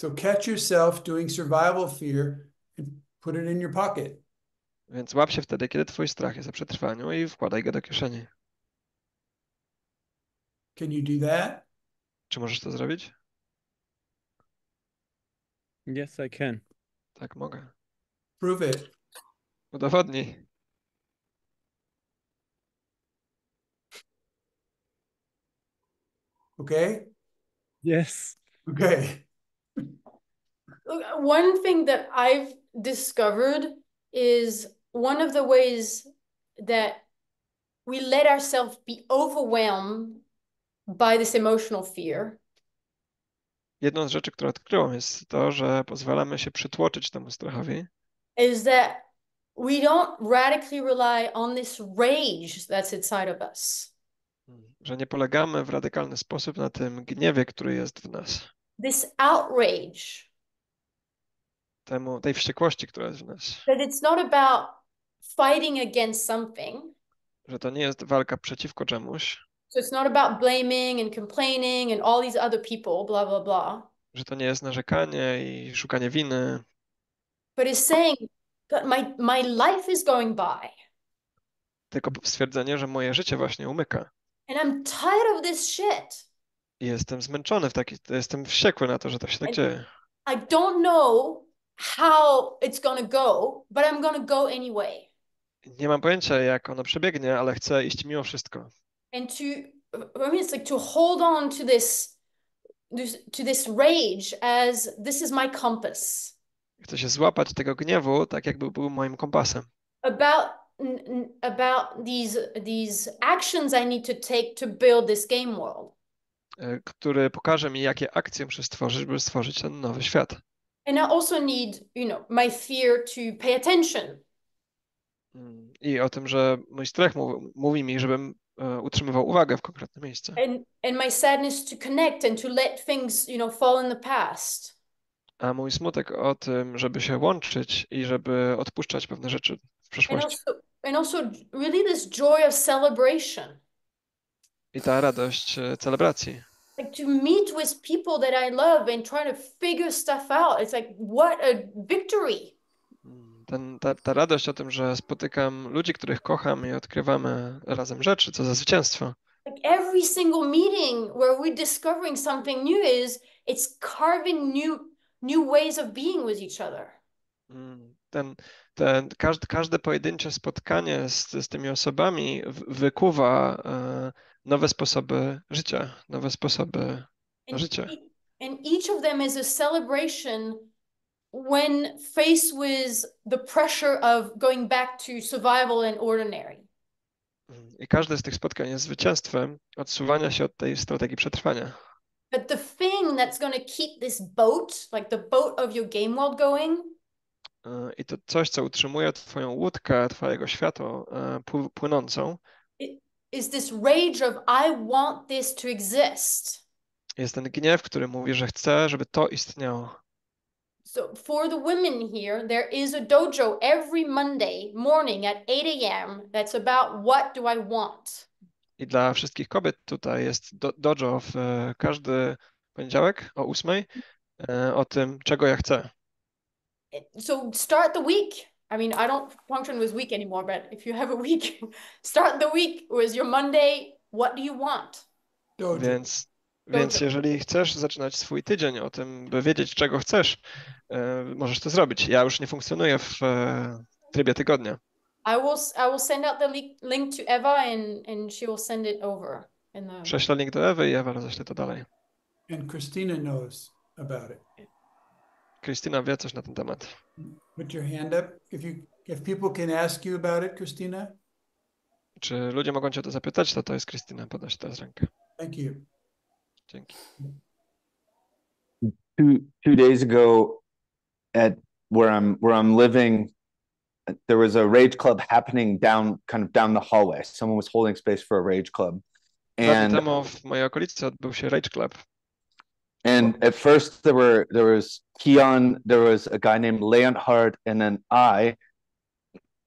So catch yourself doing survival fear and put it in your pocket. Więc łap się wtedy, kiedy twój strach jest o przetrwaniu i wkładaj go do kieszeni. Can you do that? Czy możesz to zrobić? Yes, I can. Tak, mogę. Prove it. Udowodnij. Okay. Yes. Okay. One thing that I've discovered is one of the ways that we let ourselves be overwhelmed by this emotional fear Jedną z rzeczy, którą odkryłem, jest to, że pozwalamy się przytłoczyć temu strachowi, is that we don't radically rely on this rage that's inside of us, że nie polegamy w radykalny sposób na tym gniewie, który jest w nas, this outrage, temu, tej wściekłości, która jest w nas, that it's not about fighting against something. że to nie jest walka przeciwko czemuś, So it's not about blaming and complaining and all these other people, blah, blah, blah. że to nie jest narzekanie i szukanie winy, But it's saying, God, my, my life is going by tylko stwierdzenie, że moje życie właśnie umyka. and I'm tired of this shit. I jestem zmęczony w taki, jestem wściekły na to, że to się tak And- dzieje. I don't know how it's to go, but I'm to go anyway. Nie mam pojęcia, jak ono przebiegnie, ale chcę iść mimo wszystko. And to, I mean, it's like to hold on to this, this to this rage as this is my compass Chcę się złapać tego gniewu, tak jakby był moim kompasem. about about these these actions I need to take to build this game world. e, który pokaże mi, jakie akcje muszę stworzyć, by stworzyć ten nowy świat. And I also need, you know, my fear to pay attention. Mm, I o tym, że mój strach mówi, mówi mi, żebym utrzymywał uwagę w konkretnym miejscu. and and my sadness to connect and to let things you know fall in the past A mój smutek o tym, żeby się łączyć i żeby odpuszczać pewne rzeczy w and przeszłości. also and also really this joy of celebration I ta radość e, celebracji. like to meet with people that i love and try to figure stuff out it's like what a victory Ten, ta, ta radość o tym, że spotykam ludzi, których kocham i odkrywamy razem rzeczy, co za zwycięstwo. like every single meeting where we're discovering something new is it's carving new new ways of being with each other Mm, Ten, ten, każde, każde pojedyncze spotkanie z, z tymi osobami wykuwa e, nowe sposoby życia, nowe sposoby And, życie. e- and each of them is a celebration when faced with the pressure of going back to survival and ordinary. I każde z tych spotkań jest zwycięstwem odsuwania się od tej strategii przetrwania. But the thing that's going to keep this boat, like the boat of your game world, going E, I to coś, co utrzymuje twoją łódkę, twojego świata e, pły- płynącą, is this rage of, I want this to exist. jest ten gniew, który mówi, że chce, żeby to istniało. So for the women here, there is a dojo every Monday morning at 8 a.m. that's about what do I want? I dla wszystkich kobiet tutaj jest do, dojo w e, każdy poniedziałek o ósmej e, o tym, czego ja chcę. so start the week. I mean, I don't function with week anymore, but if you have a week, start the week with your Monday. What do you want? Dojo. Więc, więc jeżeli chcesz zaczynać swój tydzień o tym, by wiedzieć, czego chcesz, e, możesz to zrobić. Ja już nie funkcjonuję w e, trybie tygodnia. I will I will send out the link, to Eva and and she will send it over the Prześlę link do Ewy i Ewa roześle to dalej. And Christina knows about it. Krystyna wie coś na ten temat. Put your hand up if you if people can ask you about it, Christina. Czy ludzie mogą cię o to zapytać, to to jest Krystyna, podać teraz rękę. Thank you. Dzięki. two two days ago at where I'm where I'm living there was a rage club happening down kind of down the hallway someone was holding space for a rage club and temu w mojej okolicy odbył się Rage Club. and at first there were there was Keon, there was a guy named Leonhard, and then I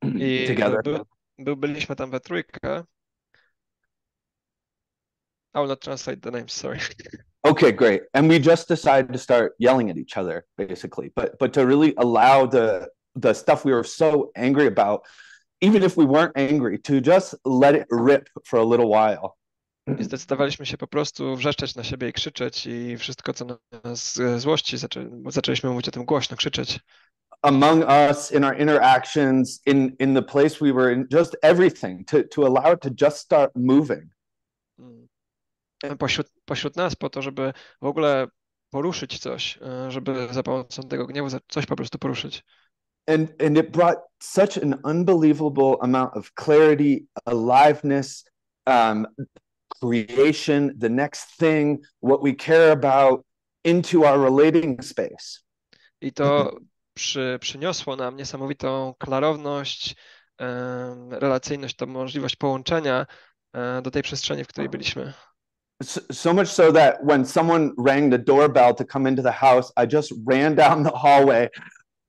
I together. by, by, byliśmy tam we trójkę. I will not translate the names, sorry. Okay, great. And we just decided to start yelling at each other, basically. But but to really allow the the stuff we were so angry about, even if we weren't angry, to just let it rip for a little while. I zdecydowaliśmy się po prostu wrzeszczeć na siebie i krzyczeć i wszystko, co nas złości, zaczę, zaczęliśmy mówić o tym głośno, krzyczeć. Among us, in our interactions, in in the place we were in, just everything to to allow it to just start moving. Mm. Pośród, pośród nas po to, żeby w ogóle poruszyć coś, e, żeby za pomocą tego gniewu coś po prostu poruszyć. and and it brought such an unbelievable amount of clarity aliveness um creation the next thing what we care about into our relating space I to przy, przyniosło nam niesamowitą klarowność, em, relacyjność, tą możliwość połączenia e, do tej przestrzeni, w której byliśmy. So, much so that when someone rang the doorbell to come into the house i just ran down the hallway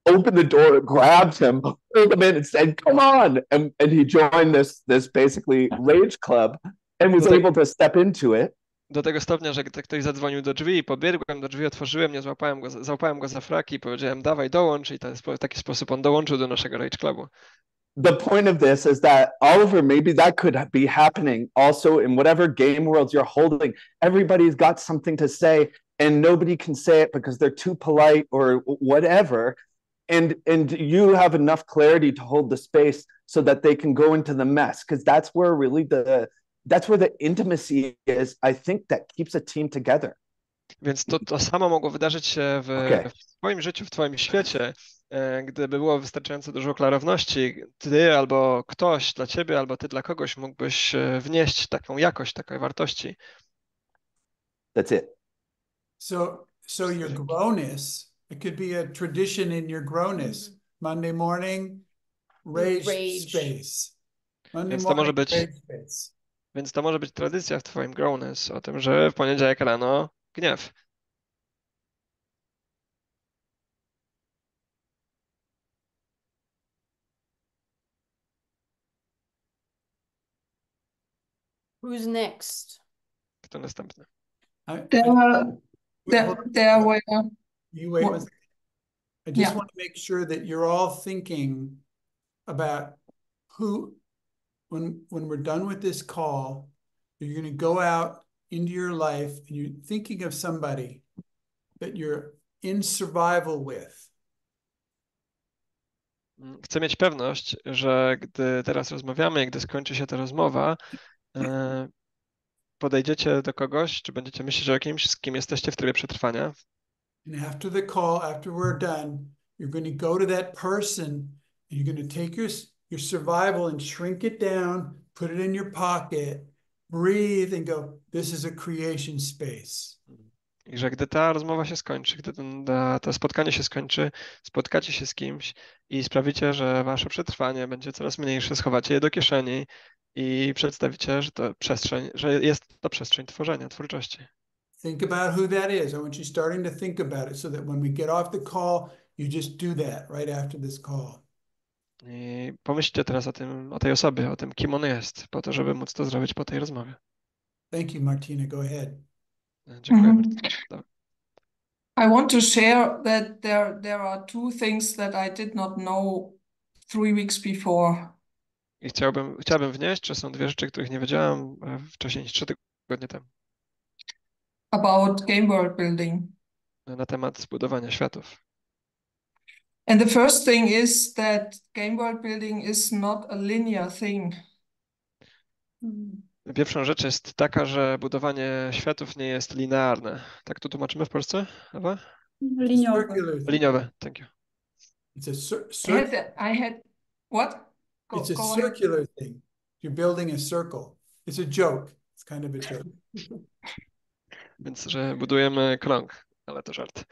opened the door grabbed him pulled him in and said come on! And, and he joined this this basically rage club and was able to step into it. Do tego stopnia, że ktoś zadzwonił do drzwi, podbiegłem do drzwi, otworzyłem, nie złapałem go, złapałem go za fraki i powiedziałem dawaj dołącz. I w taki sposób on dołączył do naszego Rage Clubu. The point of this is that Oliver, maybe that could be happening also in whatever game worlds you're holding. Everybody's got something to say, and nobody can say it because they're too polite or whatever. And and you have enough clarity to hold the space so that they can go into the mess because that's where really the that's where the intimacy is. I think that keeps a team together. Więc to, to samo mogło wydarzyć się w, Okej. w Twoim życiu, w Twoim świecie, gdyby było wystarczająco dużo klarowności. Ty albo ktoś dla Ciebie, albo Ty dla kogoś mógłbyś e, wnieść taką jakość, takiej wartości. That's it. So, so your growness, it could be a tradition in your growness. Monday morning, rage, Rage. space. Monday Więc to może morning, być- rage space. Więc to może być tradycja w Twoim growness o tym, że w poniedziałek rano gniew. Who's next? Kto następny? I- I- There, Wait, there, there were, You wait one What- second. I just Yeah. want to make sure that you're all thinking about who, when, when we're done with this call, you're going to go out into your life and you're thinking of somebody that you're in survival with. Mm, Chcę mieć pewność, że gdy teraz rozmawiamy i gdy skończy się ta rozmowa, podejdziecie do kogoś, czy będziecie myśleć o kimś, z kim jesteście w trybie przetrwania. And after the call, after we're done, you're going to go to that person and you're going to take your, your survival and shrink it down, put it in your pocket, breathe and go, this is a creation space. I że gdy ta rozmowa się skończy, gdy ten, ta, to spotkanie się skończy, spotkacie się z kimś i sprawicie, że wasze przetrwanie będzie coraz mniejsze, schowacie je do kieszeni i przedstawicie, że to przestrzeń, że jest to przestrzeń tworzenia, twórczości. Think about who that is. I want you starting to think about it so that when we get off the call, you just do that right after this call. I pomyślcie teraz o tym, o tej osobie, o tym, kim on jest, po to, żeby móc to zrobić po tej rozmowie. Thank you, Martina. Go ahead. Dziękuję Mhm. bardzo. Dobra. I want to share that there, there are two things that I did not know three weeks before. I chciałbym, chciałbym wnieść, że są dwie rzeczy, których nie wiedziałem e, wcześniej niż trzy tygodnie temu, about game world building. na temat zbudowania światów. And the first thing is that game world building is not a linear thing. Pierwszą rzecz jest taka, że budowanie światów nie jest linearne. Tak to tłumaczymy w Polsce, Ewa? Circular thing. Liniowe, thank you. It's a cir- I had, cir- the- I had, what? Go, it's a go ahead. circular thing. You're building a circle. It's a joke. It's kind of a joke. Więc, że budujemy krąg, ale to żart.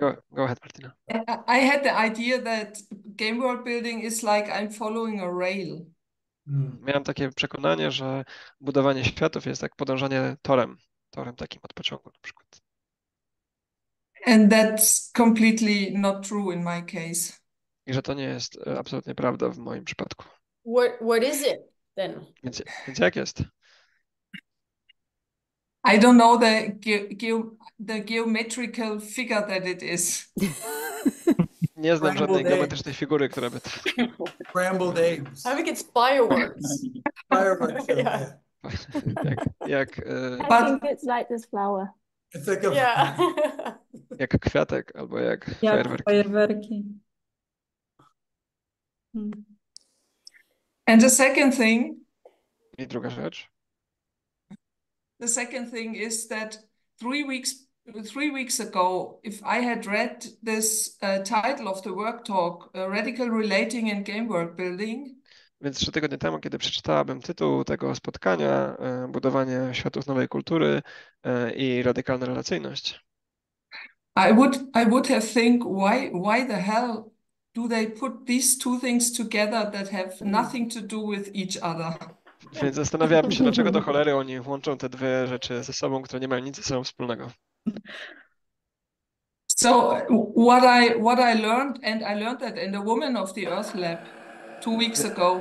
Go, go ahead, Martina. I I had the idea that game world building is like I'm following a rail. Hmm. Miałem takie przekonanie, że budowanie światów jest jak podążanie torem, torem takim od pociągu na przykład. And that's completely not true in my case. I że to nie jest e, absolutnie prawda w moim przypadku. What what is it then? Więc, więc jak jest? I don't know the ge geo the geometrical figure that it is. Nie znam Scrambled żadnej eggs. geometrycznej figury, która by. Scrambled eggs. I think it's fireworks. Fireworks. Yeah. jak, jak, e, I But- think it's like this flower. It's like a yeah. jak kwiatek albo jak Jak fajerwerki. fajerwerki. Hmm. And the second thing, I druga rzecz. the second thing is that three weeks three weeks ago, if I had read this uh, title of the work talk, uh, Radical Relating and Game Work Building, Więc trzy tygodnie temu, kiedy przeczytałabym tytuł tego spotkania, e, budowanie światów nowej kultury e, i radykalna relacyjność, I would I would have think why why the hell do they put these two things together that have nothing to do with each other? więc zastanawiałem się, dlaczego do cholery oni łączą te dwie rzeczy ze sobą, które nie mają nic ze sobą wspólnego. So what I what I learned, and I learned that in the Woman of the Earth Lab two weeks ago,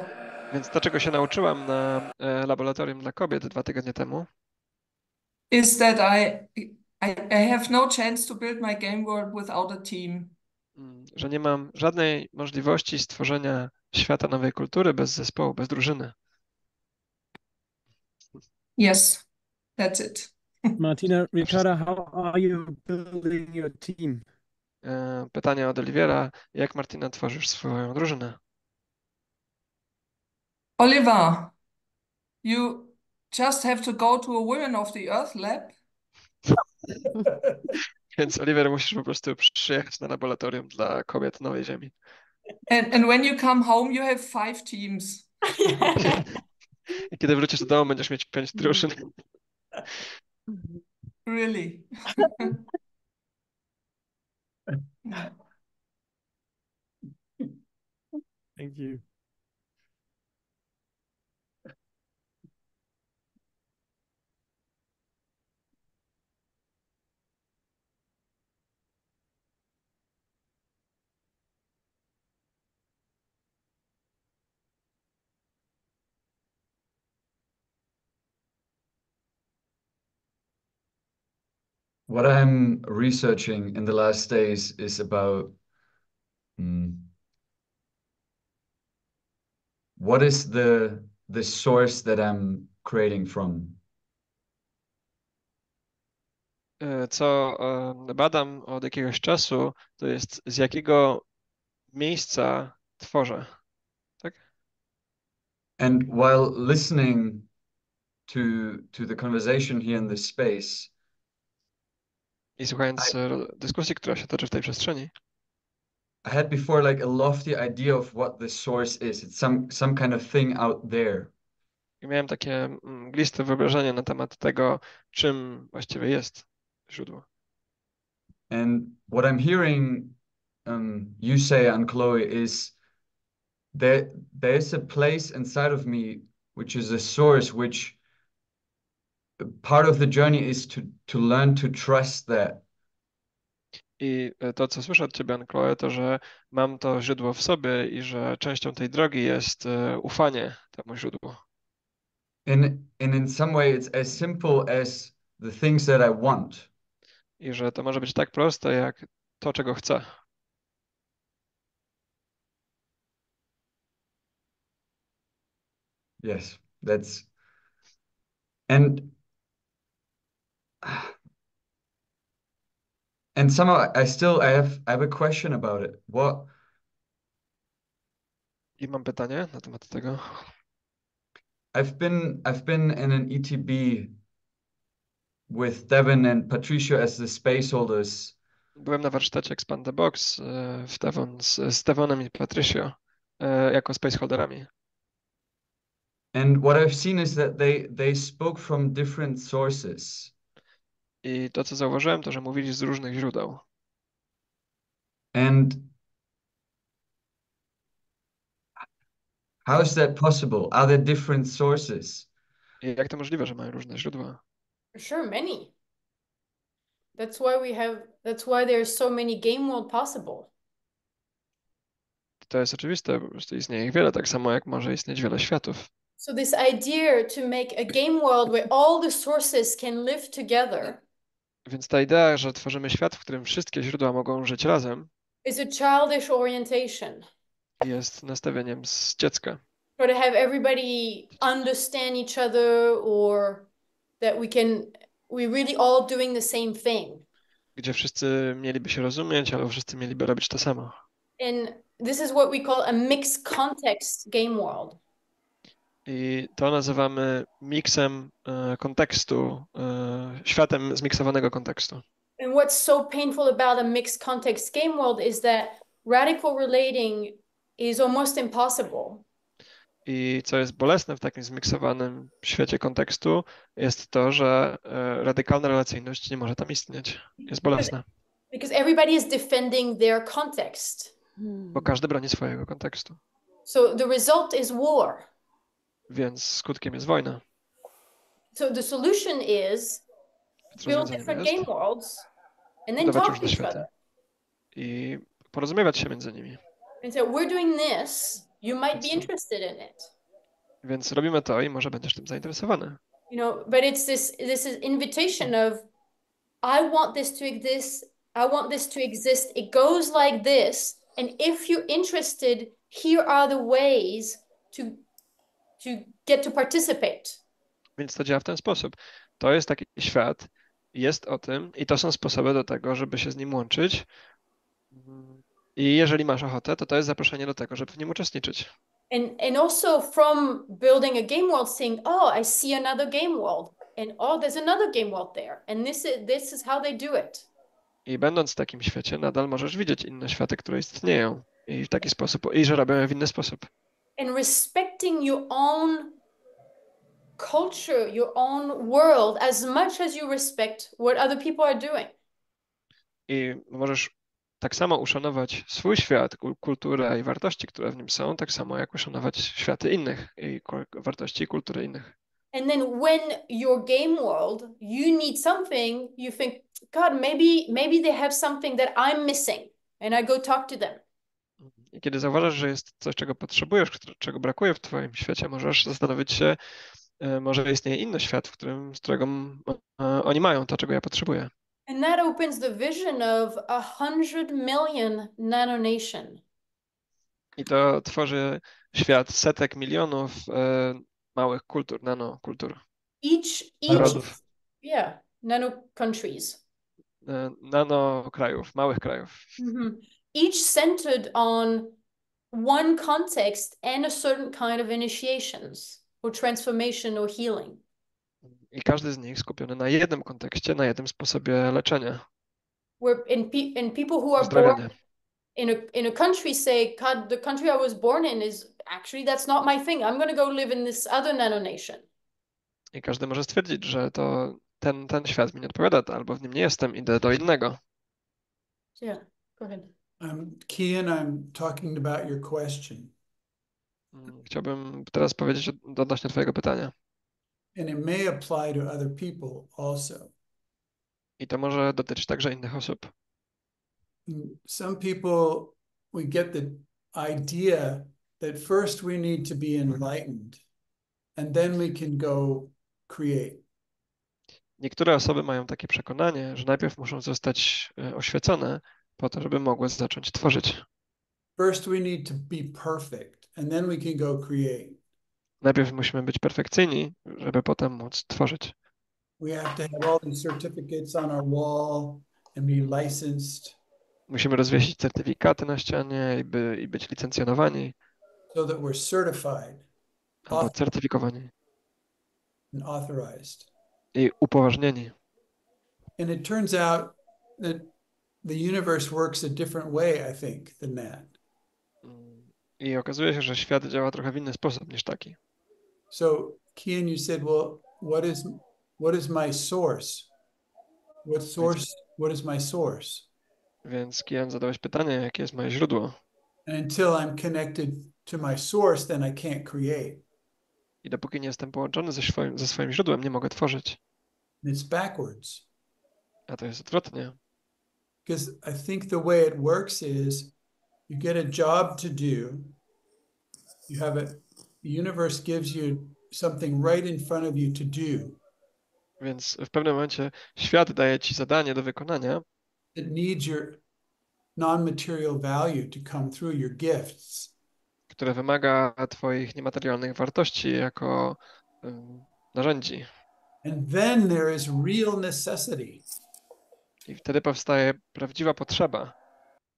Więc to, czego się nauczyłam na e, laboratorium dla kobiet dwa tygodnie temu, is that I I, I have no chance to build my game world without a team. mm, że nie mam żadnej możliwości stworzenia świata nowej kultury bez zespołu, bez drużyny. Yes, that's it. Martina, Ricarda, how are you building your team? E, Pytanie od Oliwiera, jak Martina tworzysz swoją drużynę? Oliver, you just have to go to a Women of the Earth Lab Więc Oliwier, musisz po prostu przyjechać na laboratorium dla kobiet Nowej Ziemi. and, and when you come home you have five teams. I kiedy wrócisz do domu, będziesz mieć pięć drużyn. Mm-hmm. Really. Thank you. What I'm researching in the last days is about mm, what is the the source that I'm creating from. Co badam od jakiegoś czasu, to jest z jakiego miejsca tworzę. And while listening to to the conversation here in this space, I słuchając e, dyskusji, która się toczy w tej przestrzeni, I had before like a lofty idea of what the source is. It's some some kind of thing out there. i miałem takie mm, mgliste wyobrażenie na temat tego, czym właściwie jest źródło. And what I'm hearing um, you say, and Chloe, is that there's a place inside of me which is a source, which part of the journey is to to learn to trust that. I e, to, co słyszę od ciebie, Anne-Chloe, to, że mam to źródło w sobie i że częścią tej drogi jest e, ufanie temu źródłu. And, and in some way, it's as simple as the things that I want. I że to może być tak proste, jak to, czego chcę. Yes, that's and and somehow I still I have I have a question about it. What I mam pytanie na temat tego. I've been I've been in an ETB with Devin and Patricia as the space holders, Byłem na warsztacie Expand the Box w Devon z, z Devonem i Patricio jako spaceholderami. and what I've seen is that they they spoke from different sources. I to, co zauważyłem, to, że mówili z różnych źródeł. And how is that possible? Are there different sources? I jak to możliwe, że mają różne źródła? For sure, many. That's why we have, that's why there's so many game world possible. To jest oczywiste, po prostu istnieje ich wiele, tak samo jak może istnieć wiele światów. So this idea to make a game world where all the sources can live together Więc ta idea, że tworzymy świat, w którym wszystkie źródła mogą żyć razem, is a childish orientation. jest nastawieniem z dziecka. Try to have everybody understand each other or that we can, we really all doing the same thing. Gdzie wszyscy mieliby się rozumieć, albo wszyscy mieliby robić to samo. And this is what we call a mixed context game world. I to nazywamy miksem e, kontekstu, e, światem zmiksowanego kontekstu. And what's so painful about a mixed context game world is that radical relating is almost impossible. I co jest bolesne w takim zmiksowanym świecie kontekstu, jest to, że e, radykalna relacyjność nie może tam istnieć. Jest bolesne, Because everybody is defending their context. bo każdy broni swojego kontekstu. So the result is war. Więc skutkiem jest wojna. So the solution is build different jest game worlds and then talk to each other. i porozumiewać się między nimi. And say, we're doing this, you might be So- interested in it. Więc robimy to i może będziesz tym zainteresowany. You know, but it's this this is invitation of I want this to exist, I want this to exist. It goes like this. And if you're interested, here are the ways to to get to participate. Więc to działa w ten sposób. To jest taki świat, jest o tym i to są sposoby do tego, żeby się z nim łączyć. I jeżeli masz ochotę, to to jest zaproszenie do tego, żeby w nim uczestniczyć. And and also from building a game world, saying, oh, I see another game world, and oh, there's another game world there, and this is this is how they do it. I będąc w takim świecie, nadal możesz widzieć inne światy, które istnieją i w taki sposób, i że robią je w inny sposób. And respecting your own culture, your own world, as much as you respect what other people are doing. I możesz tak samo uszanować swój świat, kul- kulturę i wartości, które w nim są, tak samo jak uszanować światy innych i wartości i kultury innych. And then when your game world, you need something, you think, God, maybe maybe they have something that I'm missing, and I go talk to them. I kiedy zauważasz, że jest coś, czego potrzebujesz, czego brakuje w twoim świecie, możesz zastanowić się, e, może istnieje inny świat, w którym, z którego e, oni mają to, czego ja potrzebuję. And that opens the vision of a hundred million nanonation. I to tworzy świat setek milionów e, małych kultur, nanokultur, Each each narodów, yeah, nano countries. e, nanokrajów, małych krajów. Mhm. Each centered on one context and a certain kind of initiations or transformation or healing. I każdy z nich skupiony na jednym kontekście, na jednym sposobie leczenia, Where and, pe- and people who are born in a in a country say, God, the country I was born in is actually that's not my thing. I'm gonna go live in this other nanonation. I każdy może stwierdzić, że to ten, ten świat mi nie odpowiada, albo w nim nie jestem, idę do innego. Yeah, go ahead. Um, Kian, I'm talking about your question, Mm, Chciałbym teraz powiedzieć od- odnośnie Twojego pytania. and it may apply to other people also. I to może dotyczyć także innych osób. Mm, Some people, we get the idea that first we need to be enlightened, and then we can go create. Niektóre osoby mają takie przekonanie, że najpierw muszą zostać e, oświecone po to, żeby mogły zacząć tworzyć. First, we need to be perfect, and then we can go create. Najpierw musimy być perfekcyjni, żeby potem móc tworzyć. We have to have all these certificates on our wall and be licensed Musimy rozwiesić certyfikaty na ścianie i, by, i być licencjonowani so that we're certified albo certyfikowani and authorized. i upoważnieni. And it turns out that the universe works a different way, I think, than that. I okazuje się, że świat działa trochę w inny sposób niż taki. So, Kian, you said, well, what is what is my source? What source? What is my source? Więc Kian zadałeś pytanie, jakie jest moje źródło. And until I'm connected to my source, then I can't create. I dopóki nie jestem połączony ze swoim, ze swoim źródłem, nie mogę tworzyć. It's backwards. A to jest odwrotnie. Because I think the way it works is you get a job to do. You have a the universe gives you something right in front of you to do Więc w pewnym momencie świat daje ci zadanie do wykonania, that needs your non-material value to come through your gifts. które wymaga twoich niematerialnych wartości jako ym, narzędzi. And then there is real necessity. I wtedy powstaje prawdziwa potrzeba.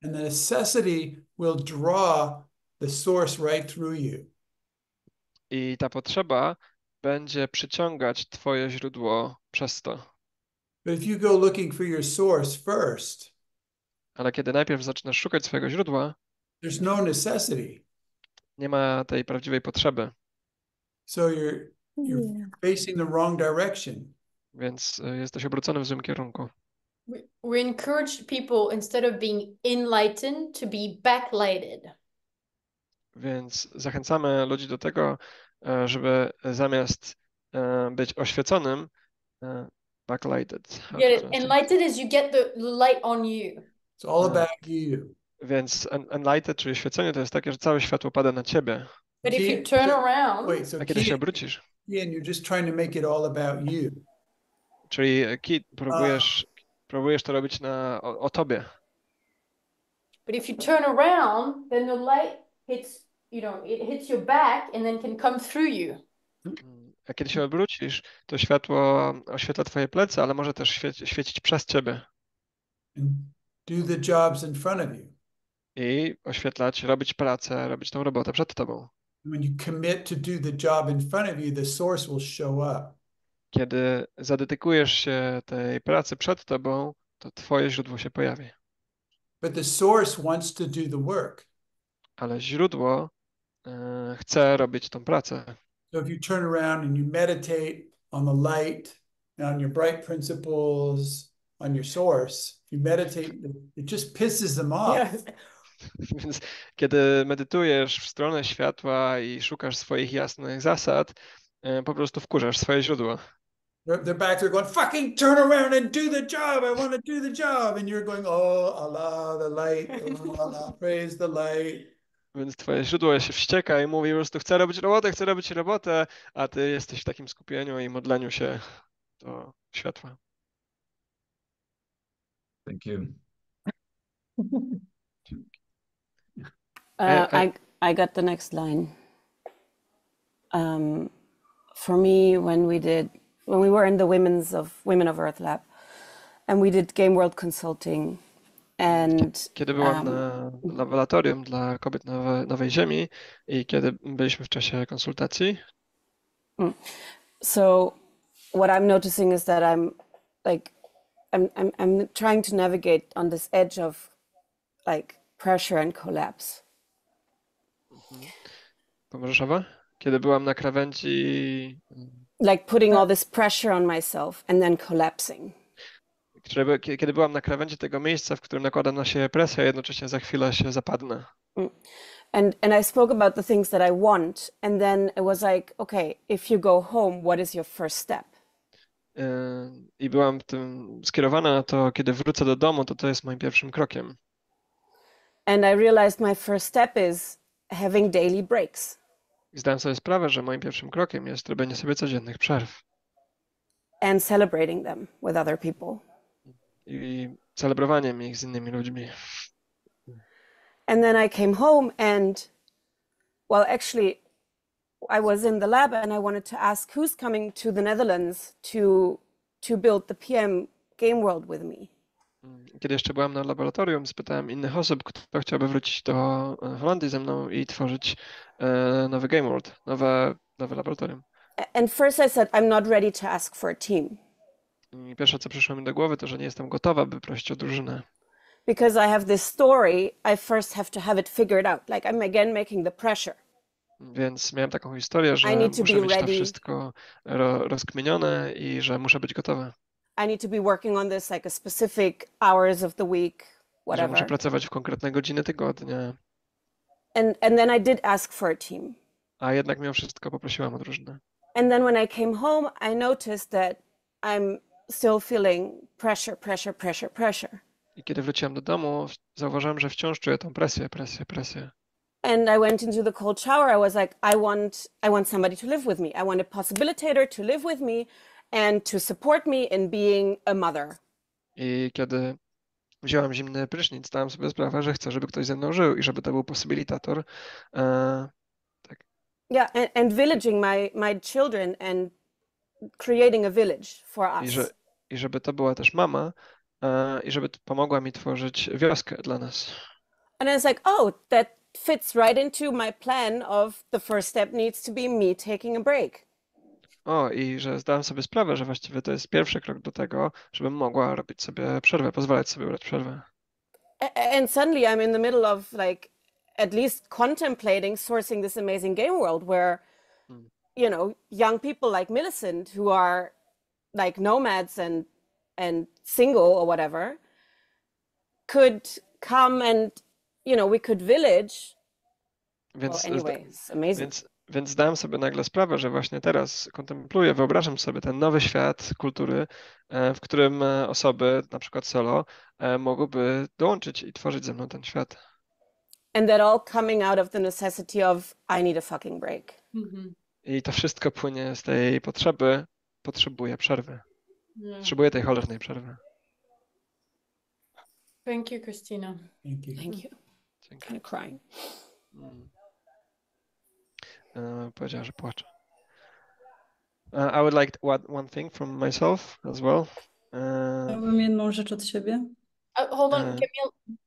And the necessity will draw the source right through you. I ta potrzeba będzie przyciągać twoje źródło przez to. But if you go looking for your source first, Ale kiedy najpierw zaczynasz szukać swojego źródła, there's no necessity. nie ma tej prawdziwej potrzeby, So you're you're facing the wrong direction. więc y, jesteś obrócony w złym kierunku. We, we encourage people instead of being enlightened to be backlighted. Więc zachęcamy ludzi do tego, e, żeby zamiast e, być oświeconym, e, backlighted. Translate? Enlightened is you get the light on you. It's all Uh, about you. Więc en- enlightened, czyli oświecenie, to jest takie, że całe światło pada na ciebie. But if you turn around, Wait, so A kiedy się obrócisz, Kian, you're just trying to make it all about you. czyli kit, próbujesz, próbujesz to robić na, o, o tobie. but if you turn around, then the light hits, you know, it hits your back and then can come through you. A kiedy się obrócisz, to światło oświetla twoje plecy, ale może też świeci, świecić przez ciebie do the jobs in front of you. i oświetlać, robić pracę, robić tą robotę przed tobą. When you commit to do the job in front of you, the source will show up. Kiedy zadedykujesz się tej pracy przed tobą, to twoje źródło się pojawi. But the source wants to do the work. Ale źródło e, chce robić tą pracę. So if you turn around and you meditate on the light, on your bright principles, on your source, you meditate, it just pisses them off. Więc kiedy medytujesz w stronę światła i szukasz swoich jasnych zasad, po prostu wkurzasz swoje źródło. They're, they're back there going, fucking turn around and do the job. I want to do the job. And you're going, oh, Allah, the light. Oh, Allah, praise the light. Więc twoje źródło się wścieka i mówi po prostu chcę robić robotę, chcę robić robotę, a ty jesteś w takim skupieniu i modleniu się do światła. Thank you. Uh, I- I, I got the next line. Um, for me, when we did, when we were in the Women's of Women of Earth Lab, and we did Game World Consulting, and Kiedy byłam um, na laboratorium dla kobiet nowe, Nowej Ziemi i kiedy byliśmy w czasie konsultacji, so what I'm noticing is that I'm like, I'm, I'm, I'm trying to navigate on this edge of like pressure and collapse. pomożesz Ewa? Kiedy byłam na krawędzi, Like putting all this pressure on myself and then collapsing. kiedy byłam na krawędzi tego miejsca, w którym nakładam na siebie presję, a jednocześnie za chwilę się zapadnę. and and I spoke about the things that I want, and then it was like, okay, if you go home, what is your first step? Yy, I byłam tym skierowana na to, kiedy wrócę do domu, to to jest moim pierwszym krokiem. And I realized my first step is having daily breaks I zdałem sobie sprawę, że moim pierwszym krokiem jest robienie sobie codziennych przerw and celebrating them with other people. i celebrowaniem ich z innymi ludźmi. And then I came home, and well, actually, I was in the lab, and I wanted to ask who's coming to the Netherlands to to build the PM game world with me. Kiedy jeszcze byłam na laboratorium, spytałem innych osób, kto chciałby wrócić do e, Holandii ze mną i tworzyć nowy Game World, nowe, nowe laboratorium. And first, I said, I'm not ready to ask for a team. I pierwsze, co przyszło mi do głowy, to, że nie jestem gotowa, by prosić o drużynę. because I have this story, I first have to have it figured out. Like I'm again making the pressure. Więc miałem taką historię, że need to muszę be mieć to wszystko ro, rozkminione i że muszę być gotowa. I need to be working on this like a specific hours of the week, Że muszę whatever. pracować w konkretne godziny tygodnia. And and then I did ask for a team. A jednak mimo wszystko poprosiłam o drużynę. And then when I came home, I noticed that I'm still feeling pressure, pressure, pressure, pressure. I kiedy wróciłam do domu, zauważyłam, że wciąż czuję tą presję, presję, presję. And I went into the cold shower. I was like, I want, I want somebody to live with me. I want a possibilitator to live with me and to support me in being a mother. I kiedy wzięłam zimny prysznic, zdałam sobie sprawę, że chcę, żeby ktoś ze mną żył i żeby to był posibilitator. E, Yeah, and, and villaging my my children and creating a village for I, us. że, I żeby to była też mama e, i żeby pomogła mi tworzyć wioskę dla nas. And it's like, oh, that fits right into my plan of the first step needs to be me taking a break. O, i że zdałem sobie sprawę, że właściwie to jest pierwszy krok do tego, żebym mogła robić sobie przerwę, pozwalać sobie brać przerwę. And suddenly I'm in the middle of like at least contemplating sourcing this amazing game world where, Mm. you know, young people like Millicent who are like nomads and and single or whatever could come and you know we could village. Więc, well, anyway, it's amazing. więc, więc zdałem sobie nagle sprawę, że właśnie teraz kontempluję, wyobrażam sobie ten nowy świat kultury, e, w którym e, osoby, na przykład solo, e, mogłyby dołączyć i tworzyć ze mną ten świat. And that all coming out of the necessity of I need a fucking break. Mhm. I to wszystko płynie z tej potrzeby, potrzebuję przerwy. Yeah. Potrzebuję tej cholernej przerwy. Thank you, Christina. Thank you. Thank you. Dzięki. Kind of crying. Mm. E, powiedziała, że płacze. Uh, I would like to add one thing from myself as well. Chciałabym jedną rzecz od siebie. Uh, hold on, Uh, Camille.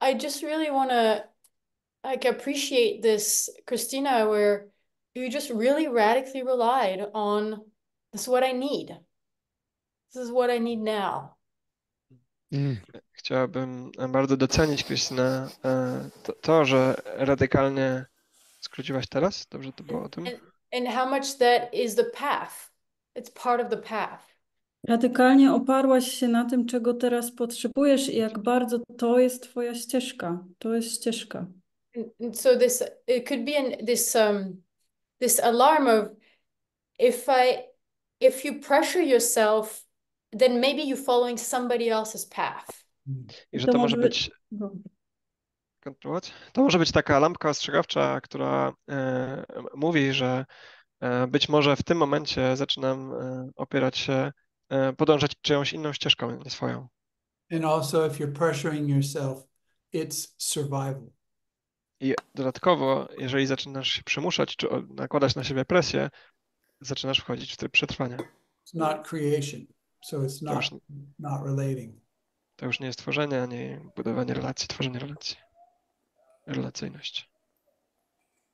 I, I just really want to like appreciate this, Christina, where you just really radically relied on this is what I need. This is what I need now. Chciałabym bardzo docenić, Krystyna, e, to, to, że radykalnie skróciłaś teraz. Dobrze to było o tym? And and how much that is the path. It's part of the path. Radykalnie oparłaś się na tym, czego teraz potrzebujesz i jak bardzo to jest twoja ścieżka. To jest ścieżka. And, so this it could be an this um this alarm of if I if you pressure yourself, then maybe you're following somebody else's path. I że to to może być No. Kontynuować? To może być taka lampka ostrzegawcza, która e, mówi, że e, być może w tym momencie zaczynam e, opierać się, podążać czyjąś inną ścieżką, nie swoją. And also, if you're pressuring yourself, it's survival. I dodatkowo, jeżeli zaczynasz się przymuszać czy nakładać na siebie presję, zaczynasz wchodzić w tryb przetrwania. It's not creation. So it's To not już, not relating. to już nie jest tworzenie, ani budowanie relacji, tworzenie relacji. Relacyjność.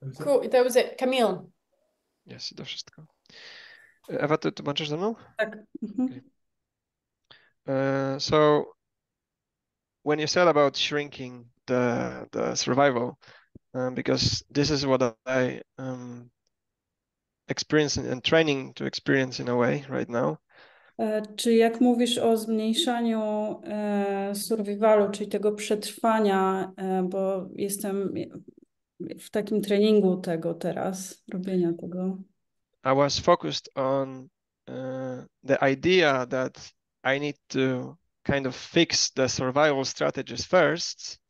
That was it. Cool. That was it. Camille. Jest to wszystko. Ewa, ty tłumaczysz ze mną? Tak. Mhm. Uh, so when you said about shrinking the the survival, um, because this is what I um, experience and training to experience in a way right now. E, Czy jak mówisz o zmniejszaniu e, survivalu, czyli tego przetrwania, e, bo jestem w takim treningu tego teraz, robienia tego. I was focused on uh, the idea that I need to kind of fix the survival strategies first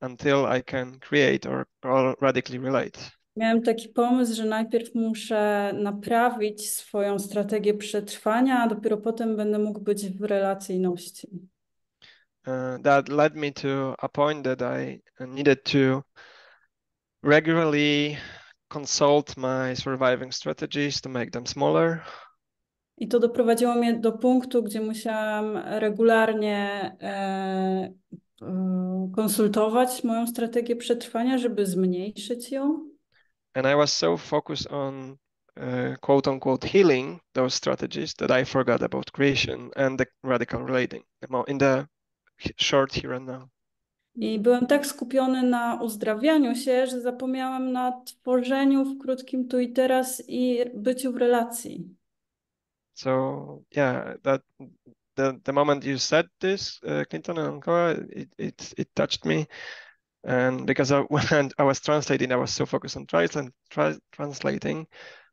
until I can create or, or radically relate. Miałem taki pomysł, że najpierw muszę naprawić swoją strategię przetrwania, a dopiero potem będę mógł być w relacyjności. Uh, that led me to a point that I needed to regularly consult my surviving strategies to make them smaller I to doprowadziło mnie do punktu, gdzie musiałam regularnie e, e, konsultować moją strategię przetrwania, żeby zmniejszyć ją. And I was so focused on uh, quote unquote healing those strategies that I forgot about creation and the radical relating in the short here and now. I byłem tak skupiony na uzdrawianiu się, że zapomniałam na tworzeniu w krótkim tu i teraz i byciu w relacji. So yeah, that the the moment you said this, uh, Clinton and Ankoa, it, it it touched me, and because I, when I was translating, I was so focused on tra translating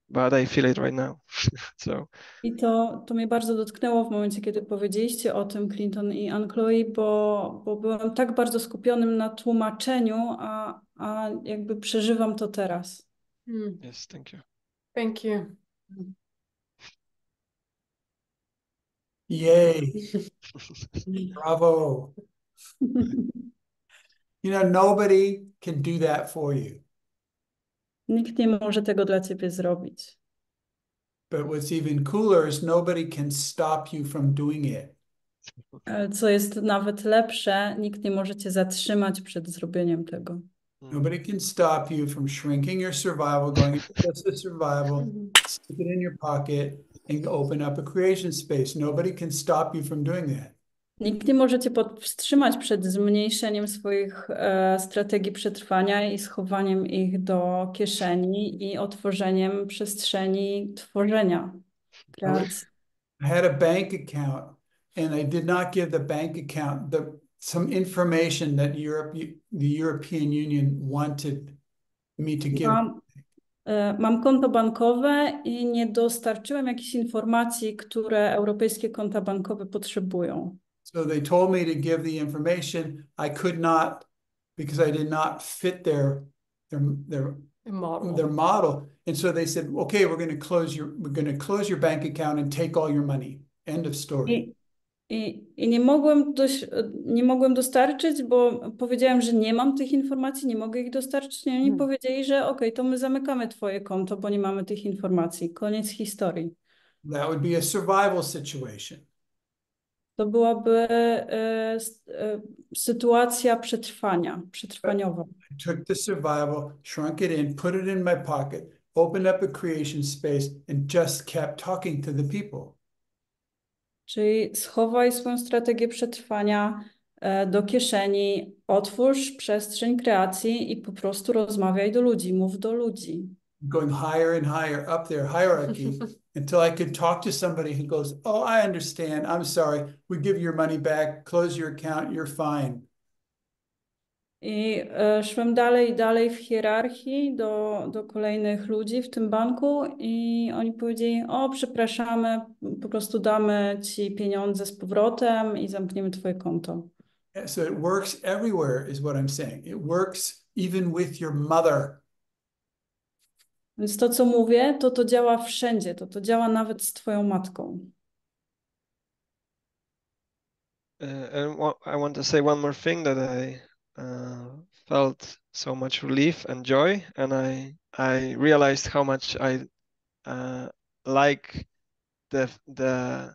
but I feel it right now. so I to, to mnie bardzo dotknęło w momencie, kiedy powiedzieliście o tym, Clinton i Anne-Chloe, bo, bo byłem tak bardzo skupionym na tłumaczeniu, a, a jakby przeżywam to teraz. Hmm. yes, thank you. Thank you. Yay. Bravo. You know, nobody can do that for you. Nikt nie może tego dla ciebie zrobić. But what's even cooler is nobody can stop you from doing it. Co jest nawet lepsze, nikt nie może cię zatrzymać przed zrobieniem tego. Nobody can stop you from shrinking your survival, going into survival, stick it in your pocket, and open up a creation space. Nobody can stop you from doing that. Nikt nie może cię powstrzymać przed zmniejszeniem swoich e, strategii przetrwania i schowaniem ich do kieszeni i otworzeniem przestrzeni tworzenia, kreacji. I had a bank account, and I did not give the bank account the some information that Europe, the European Union wanted me to give. Mam, e, mam konto bankowe i nie dostarczyłem jakichś informacji, które europejskie konta bankowe potrzebują. So they told me to give the information. I could not because I did not fit their their their Model. their model. And so they said, okay, we're going to close your we're going to close your bank account and take all your money. End of story. I, i, i nie mogłem dość, nie mogłem dostarczyć, bo powiedziałem, że nie mam tych informacji, nie mogę ich dostarczyć. I oni Hmm. powiedzieli, że okej, to my zamykamy twoje konto, bo nie mamy tych informacji. Koniec historii. That would be a survival situation. To byłaby e, e, sytuacja przetrwania, przetrwaniowa. I took the survival, shrunk it in, put it in my pocket, opened up a creation space, and just kept talking to the people. Czyli schowaj swoją strategię przetrwania e, do kieszeni, otwórz przestrzeń kreacji i po prostu rozmawiaj do ludzi, mów do ludzi. going higher and higher up their hierarchy until I could talk to somebody who goes, Oh, I understand. I'm sorry. We give your money back, close your account, you're fine. I e, szłem dalej i dalej w hierarchii do, do kolejnych ludzi w tym banku i oni powiedzieli, o przepraszamy, po prostu damy ci pieniądze z powrotem i zamkniemy twoje konto. Yeah, So it works everywhere, is what I'm saying. It works even with your mother. Więc to, co mówię, to to działa wszędzie, to to działa nawet z twoją matką. Uh, I want to say one more thing that I uh, felt so much relief and joy, and I I realized how much I uh, like the the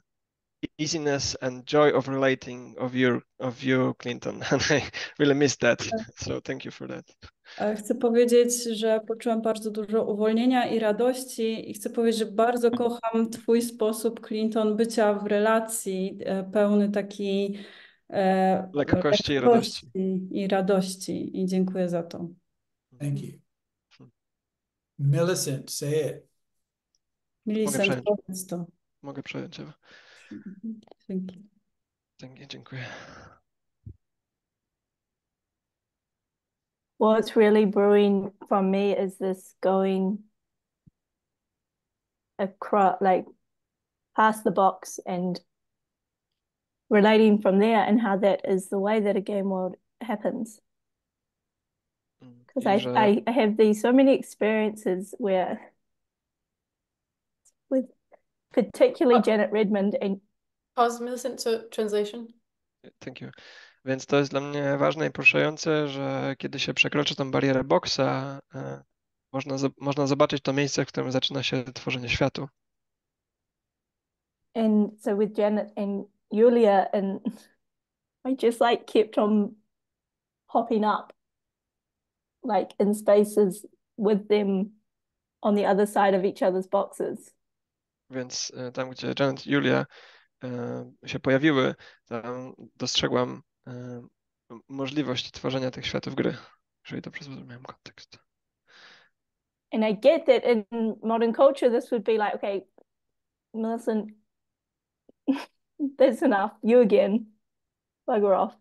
easiness and joy of relating of your of you, Clinton, and I really miss that. So thank you for that. Ale Chcę powiedzieć, że poczułam bardzo dużo uwolnienia i radości i chcę powiedzieć, że bardzo kocham Twój sposób, Clinton, bycia w relacji, e, pełny takiej e, Lekkości i radości. i radości. I dziękuję za to. Thank you. Millicent, say it. Millicent, powiedz to. Mogę przejąć. Dzięki. Dzięki, dziękuję. What's really brewing for me is this going across, like past the box and relating from there, and how that is the way that a game world happens. Mm, because I I, I, I have these so many experiences where, with particularly oh. Janet Redmond and Pause, Millicent, so translation. Thank you. Więc to jest dla mnie ważne i poruszające, że kiedy się przekroczy tą barierę boksa, e, można, można zobaczyć to miejsce, w którym zaczyna się tworzenie światu. and so with Janet and Yulia and I just like kept on popping up like in spaces with them on the other side of each other's boxes. Więc e, tam, gdzie Janet i Julia e, się pojawiły, tam dostrzegłam możliwość tworzenia tych światów gry, jeżeli dobrze zrozumiałem kontekst. And I get that in modern culture this would be like, okay, Millicent, that's enough. You again. Bugger off.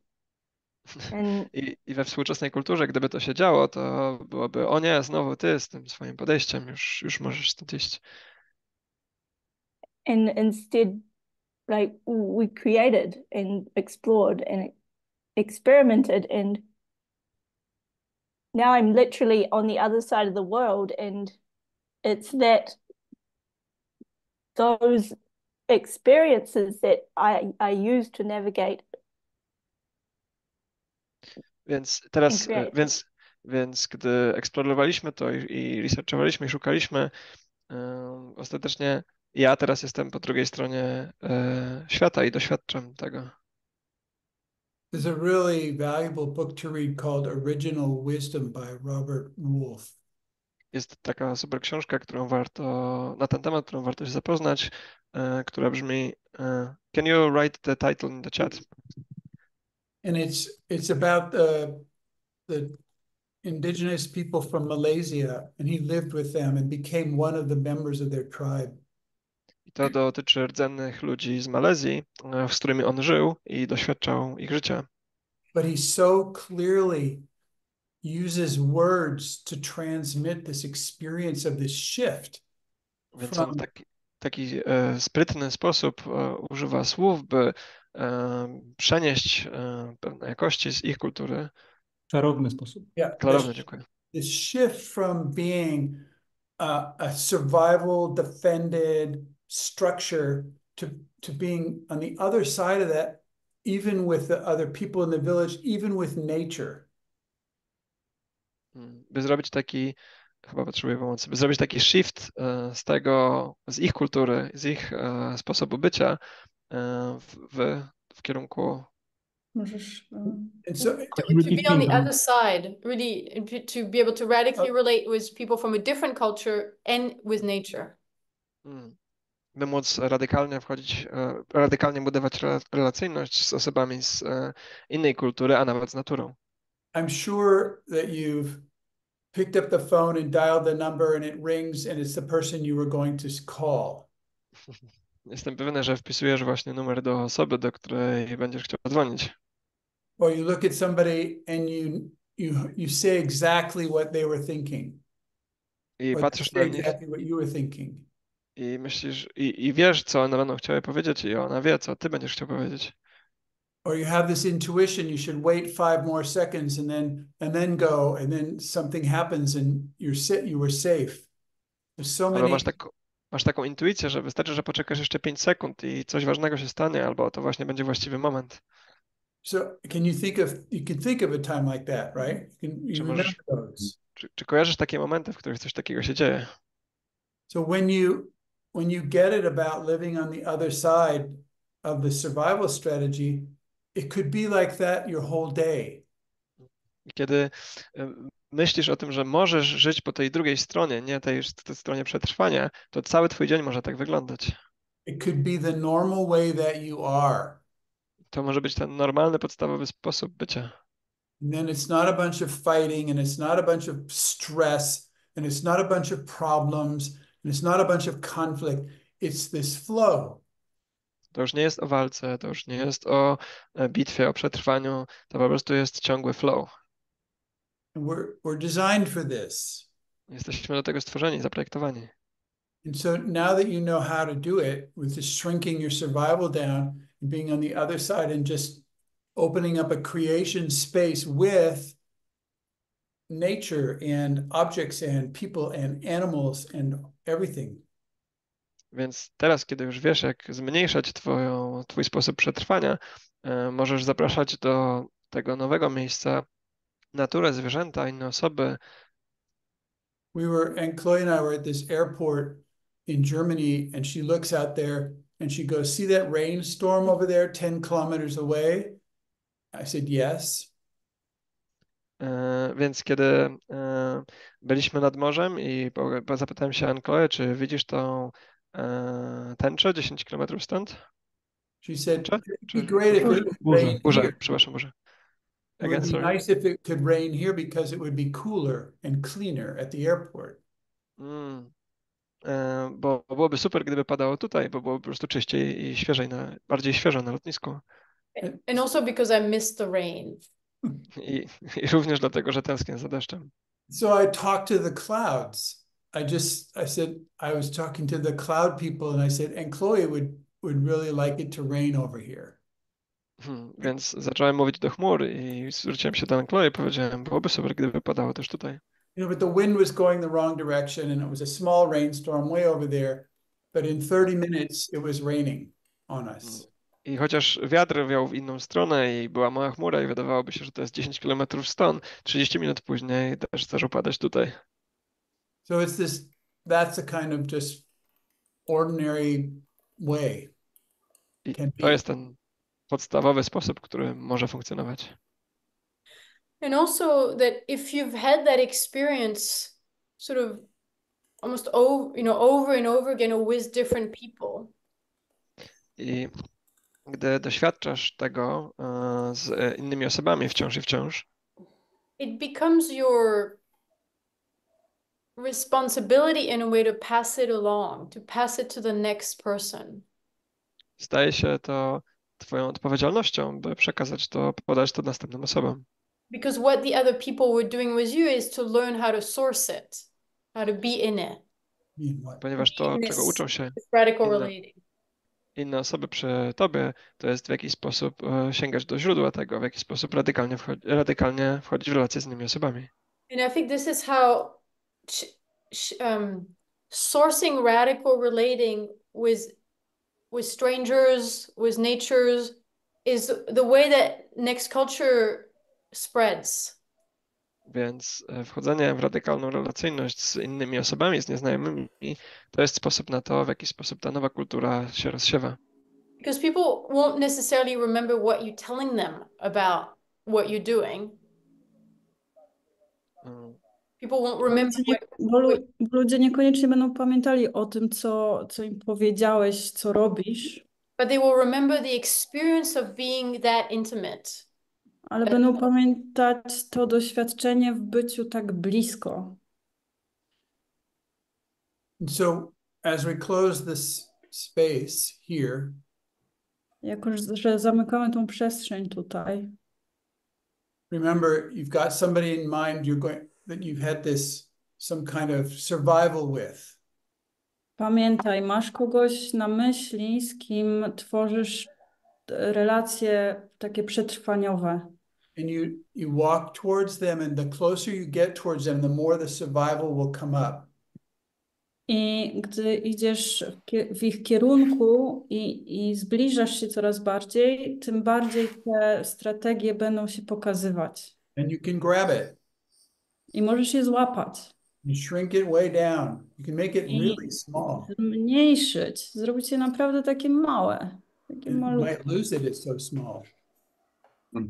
And I, I we współczesnej kulturze, gdyby to się działo, to byłoby, o nie, znowu ty z tym swoim podejściem, już, już możesz stąd iść. and instead like we created and explored and experimented and now i'm literally on the other side of the world and it's that those experiences that i i use to navigate Więc teraz, e, więc, więc gdy eksplorowaliśmy to i, i researchowaliśmy i szukaliśmy, e, ostatecznie ja teraz jestem po drugiej stronie e, świata i doświadczam tego. There's a really valuable book to read called Original Wisdom by Robert Wolfe. Jest taka super książka, którą warto, na ten temat, którą warto się zapoznać, e, która brzmi e, Can you write the title in the chat? And it's it's about the the indigenous people from Malaysia, and he lived with them and became one of the members of their tribe. To dotyczy rdzennych ludzi z Malezji, e, z którymi on żył i doświadczał ich życia. But he so clearly uses words to transmit this experience of this shift Więc on taki, taki e, sprytny sposób e, używa słów, by e, przenieść e, pewne jakości z ich kultury. Czarowny sposób. yeah, Klarowny, dziękuję. this shift from being a, a survival defended structure to to being on the other side of that, even with the other people in the village, even with nature. Mm, By zrobić taki, chyba potrzebuję pomocy, by zrobić taki shift z tego, z ich kultury, z ich sposobu bycia w, w, w kierunku Możesz. um, And so to, to be on the other side, really, to- to be able to radically relate with people from a different culture and with nature. Mm. By móc radykalnie wchodzić, e, radykalnie budować rela- relacyjność z osobami z e, innej kultury, a nawet z naturą. I'm sure that you've picked up the phone and dialed the number and it rings and it's the person you were going to call. Jestem pewny, że wpisujesz właśnie numer do osoby, do której będziesz chciał dzwonić. Or you look at somebody and you you you say exactly what they were thinking. I patrzysz na nich exactly what you were thinking. I myślisz, i, i wiesz, co one będą chciały powiedzieć, i ona wie, co ty będziesz chciał powiedzieć. Or you have this intuition, you should wait five more seconds and then and then go, and then something happens and you're sit you were safe. There's so Albo many masz, tak, masz taką intuicję, że wystarczy, że poczekasz jeszcze 5 sekund i coś ważnego się stanie, albo to właśnie będzie właściwy moment. so can you think of you can think of a time like that, right? You can you Czy, możesz, those. czy, czy kojarzysz takie momenty, w których coś takiego się dzieje? So when you when you get it about living on the other side of the survival strategy, it could be like that your whole day. Kiedy myślisz o tym, że możesz żyć po tej drugiej stronie, nie tej, tej stronie przetrwania, to cały twój dzień może tak wyglądać. It could be the normal way that you are. To może być ten normalny, podstawowy sposób bycia. And then it's not a bunch of fighting and it's not a bunch of stress and it's not a bunch of problems and it's not a bunch of conflict. It's this flow. To już nie jest o walce, to już nie jest o bitwie, o przetrwaniu, to po prostu jest ciągły flow. And we're we're designed for this. Jesteśmy do tego stworzeni, zaprojektowani. And so now that you know how to do it with just shrinking your survival down and being on the other side and just opening up a creation space with nature and objects and people and animals and everything. Więc teraz, kiedy już wiesz, jak zmniejszać twoją, twój sposób przetrwania, możesz zapraszać do tego nowego miejsca naturę, zwierzęta, inne osoby. We were, and Chloe and I were at this airport in Germany, and she looks out there and she goes, See that rainstorm over there 10 kilometers away? I said, Yes. E, Więc kiedy e, byliśmy nad morzem i zapytałem się Ankoe, czy widzisz tą e, tęczę 10 km stąd? She said? It'd be great if it would Burzę. rain Burzę, here. przepraszam, burzę. It would be nice if it could rain here because it would be cooler and cleaner at the airport. Mm. E, Bo bo byłoby super, gdyby padało tutaj, bo byłoby po prostu czyściej i świeżej, na, bardziej świeżo na lotnisku. And also because I miss the rain. I, I również dlatego, że tęsknię za deszczem. So I talked to the clouds. I just I said I was talking to the cloud people and I said, and Chloe would would really like it to rain over here. Hmm, Więc zacząłem mówić do chmur i zwróciłem się do Chloe i powiedziałem, byłoby super, gdyby padało też tutaj. You know, but the wind was going the wrong direction and it was a small rainstorm way over there. But in 30 minutes it was raining on us. I chociaż wiatr wiał w inną stronę i była mała chmura i wydawałoby się, że to jest 10 km stąd, 30 minut później deszcz zaczął padać tutaj. So it's this that's a kind of just ordinary way. I to jest ten podstawowy sposób, który może funkcjonować. And also that if you've had that experience sort of almost over, you know, over and over again with different people, I gdy doświadczasz tego e, z e, innymi osobami wciąż i wciąż, it becomes your responsibility in a way to pass it along, to pass it to the next person. staje się to twoją odpowiedzialnością, by przekazać to, podać to następnym osobom. Because what the other people were doing with you is to learn how to source it, how to be in it, Ponieważ to, In czego uczą się inne. Inne osoby przy tobie, to jest w jakiś sposób e, sięgać do źródła tego, w jaki sposób radykalnie, wchodzi, radykalnie wchodzić w relacje z innymi osobami. And I think this is how um, sourcing radical relating with with strangers, with natures, is the way that next culture spreads. Więc e, wchodzenie w radykalną relacyjność z innymi osobami, z nieznajomymi, to jest sposób na to, w jaki sposób ta nowa kultura się rozsiewa. Because people won't necessarily remember what you're telling them about what you're doing. Mm, People won't remember Ludzie nie, what, bo, bo ludzie niekoniecznie będą pamiętali o tym, co, co im powiedziałeś, co robisz, but they will remember the experience of being that intimate. Ale będą pamiętać to doświadczenie w byciu tak blisko. So as we close this space here, Jako, że zamykamy tą przestrzeń tutaj, remember you've got somebody in mind you're going that you've had this some kind of survival with. pamiętaj, masz kogoś na myśli, z kim tworzysz relacje takie przetrwaniowe. And you you walk towards them and the closer you get towards them, the more the survival will come up. I gdy idziesz w, ich kierunku i, i zbliżasz się coraz bardziej, tym bardziej te strategie będą się pokazywać. And you can grab it. I możesz je złapać, You shrink it way down. You can make it really small. zmniejszyć, zrobić je naprawdę takie małe, You malutkie. might lose it, it's so small.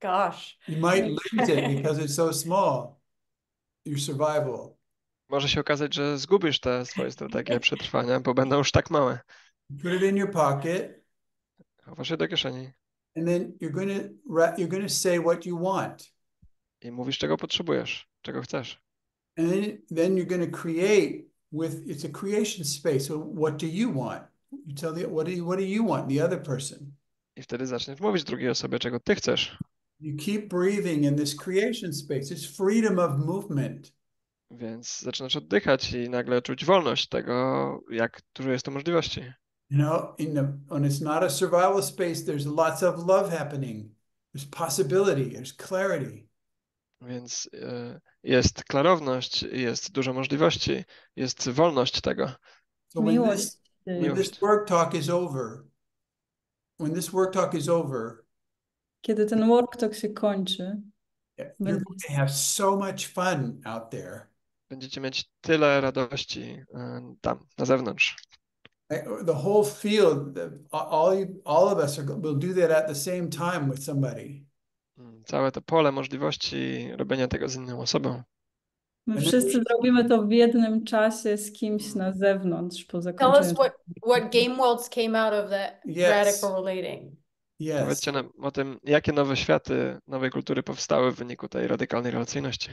Gosh. You might lose it because it's so small. Your survival. Może się okazać, że zgubisz te swoje strategie przetrwania, bo będą już tak małe. Put it in your pocket, Chowasz je do kieszeni and then you're going to you're going to say what you want. i mówisz, czego potrzebujesz, czego chcesz. And then, then you're going to create with it's a creation space. So what do you want? You tell the what do you what do you want the other person? I wtedy zaczniesz mówić drugiej osobie, czego ty chcesz. You keep breathing in this creation space. It's freedom of movement. Więc zaczynasz oddychać i nagle czuć wolność tego, jak dużo jest to możliwości. You know, in the when it's not a survival space, there's lots of love happening. There's possibility, there's clarity. Więc e, jest klarowność, jest dużo możliwości, jest wolność tego. So when this Miłość. When this work talk is over, when this work talk is over, Kiedy ten work talk się kończy, you're going to have so much fun out there. Będziecie mieć tyle radości tam, na zewnątrz. The whole field, the- all all of us are, will do that at the same time with somebody. Mm, Całe to pole możliwości robienia tego z inną osobą. My Ale- wszyscy zrobimy to w jednym czasie z kimś na zewnątrz po Tell zakończeniu. us what what game worlds came out of that Yes. radical relating. Yes. Powiedzcie nam o tym, jakie nowe światy, nowej kultury powstały w wyniku tej radykalnej relacyjności.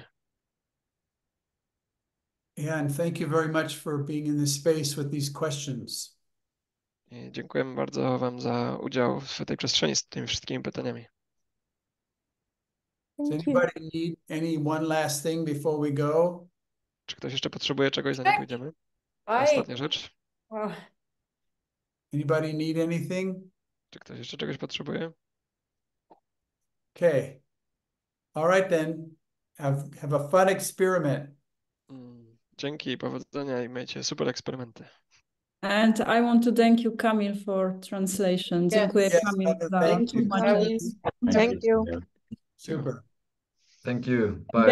Yeah, and thank you very much for being in this space with these questions. I dziękujemy bardzo Wam za udział w tej przestrzeni z tymi wszystkimi pytaniami. Does Thank you. anybody need any one last thing before we go? Czy ktoś jeszcze potrzebuje czegoś, zanim pójdziemy? I Ostatnia rzecz. Anybody need anything? Czy ktoś jeszcze czegoś potrzebuje? Okay. All right then. Have have a fun experiment. Mm, Dzięki, powodzenia i miejcie super eksperymenty. And I want to thank you, Kamil, for translation. Dziękuję, Yes, Kamil, Kamil, za thank you. tłumaczenie. Thank you. Super. Thank you. Bye.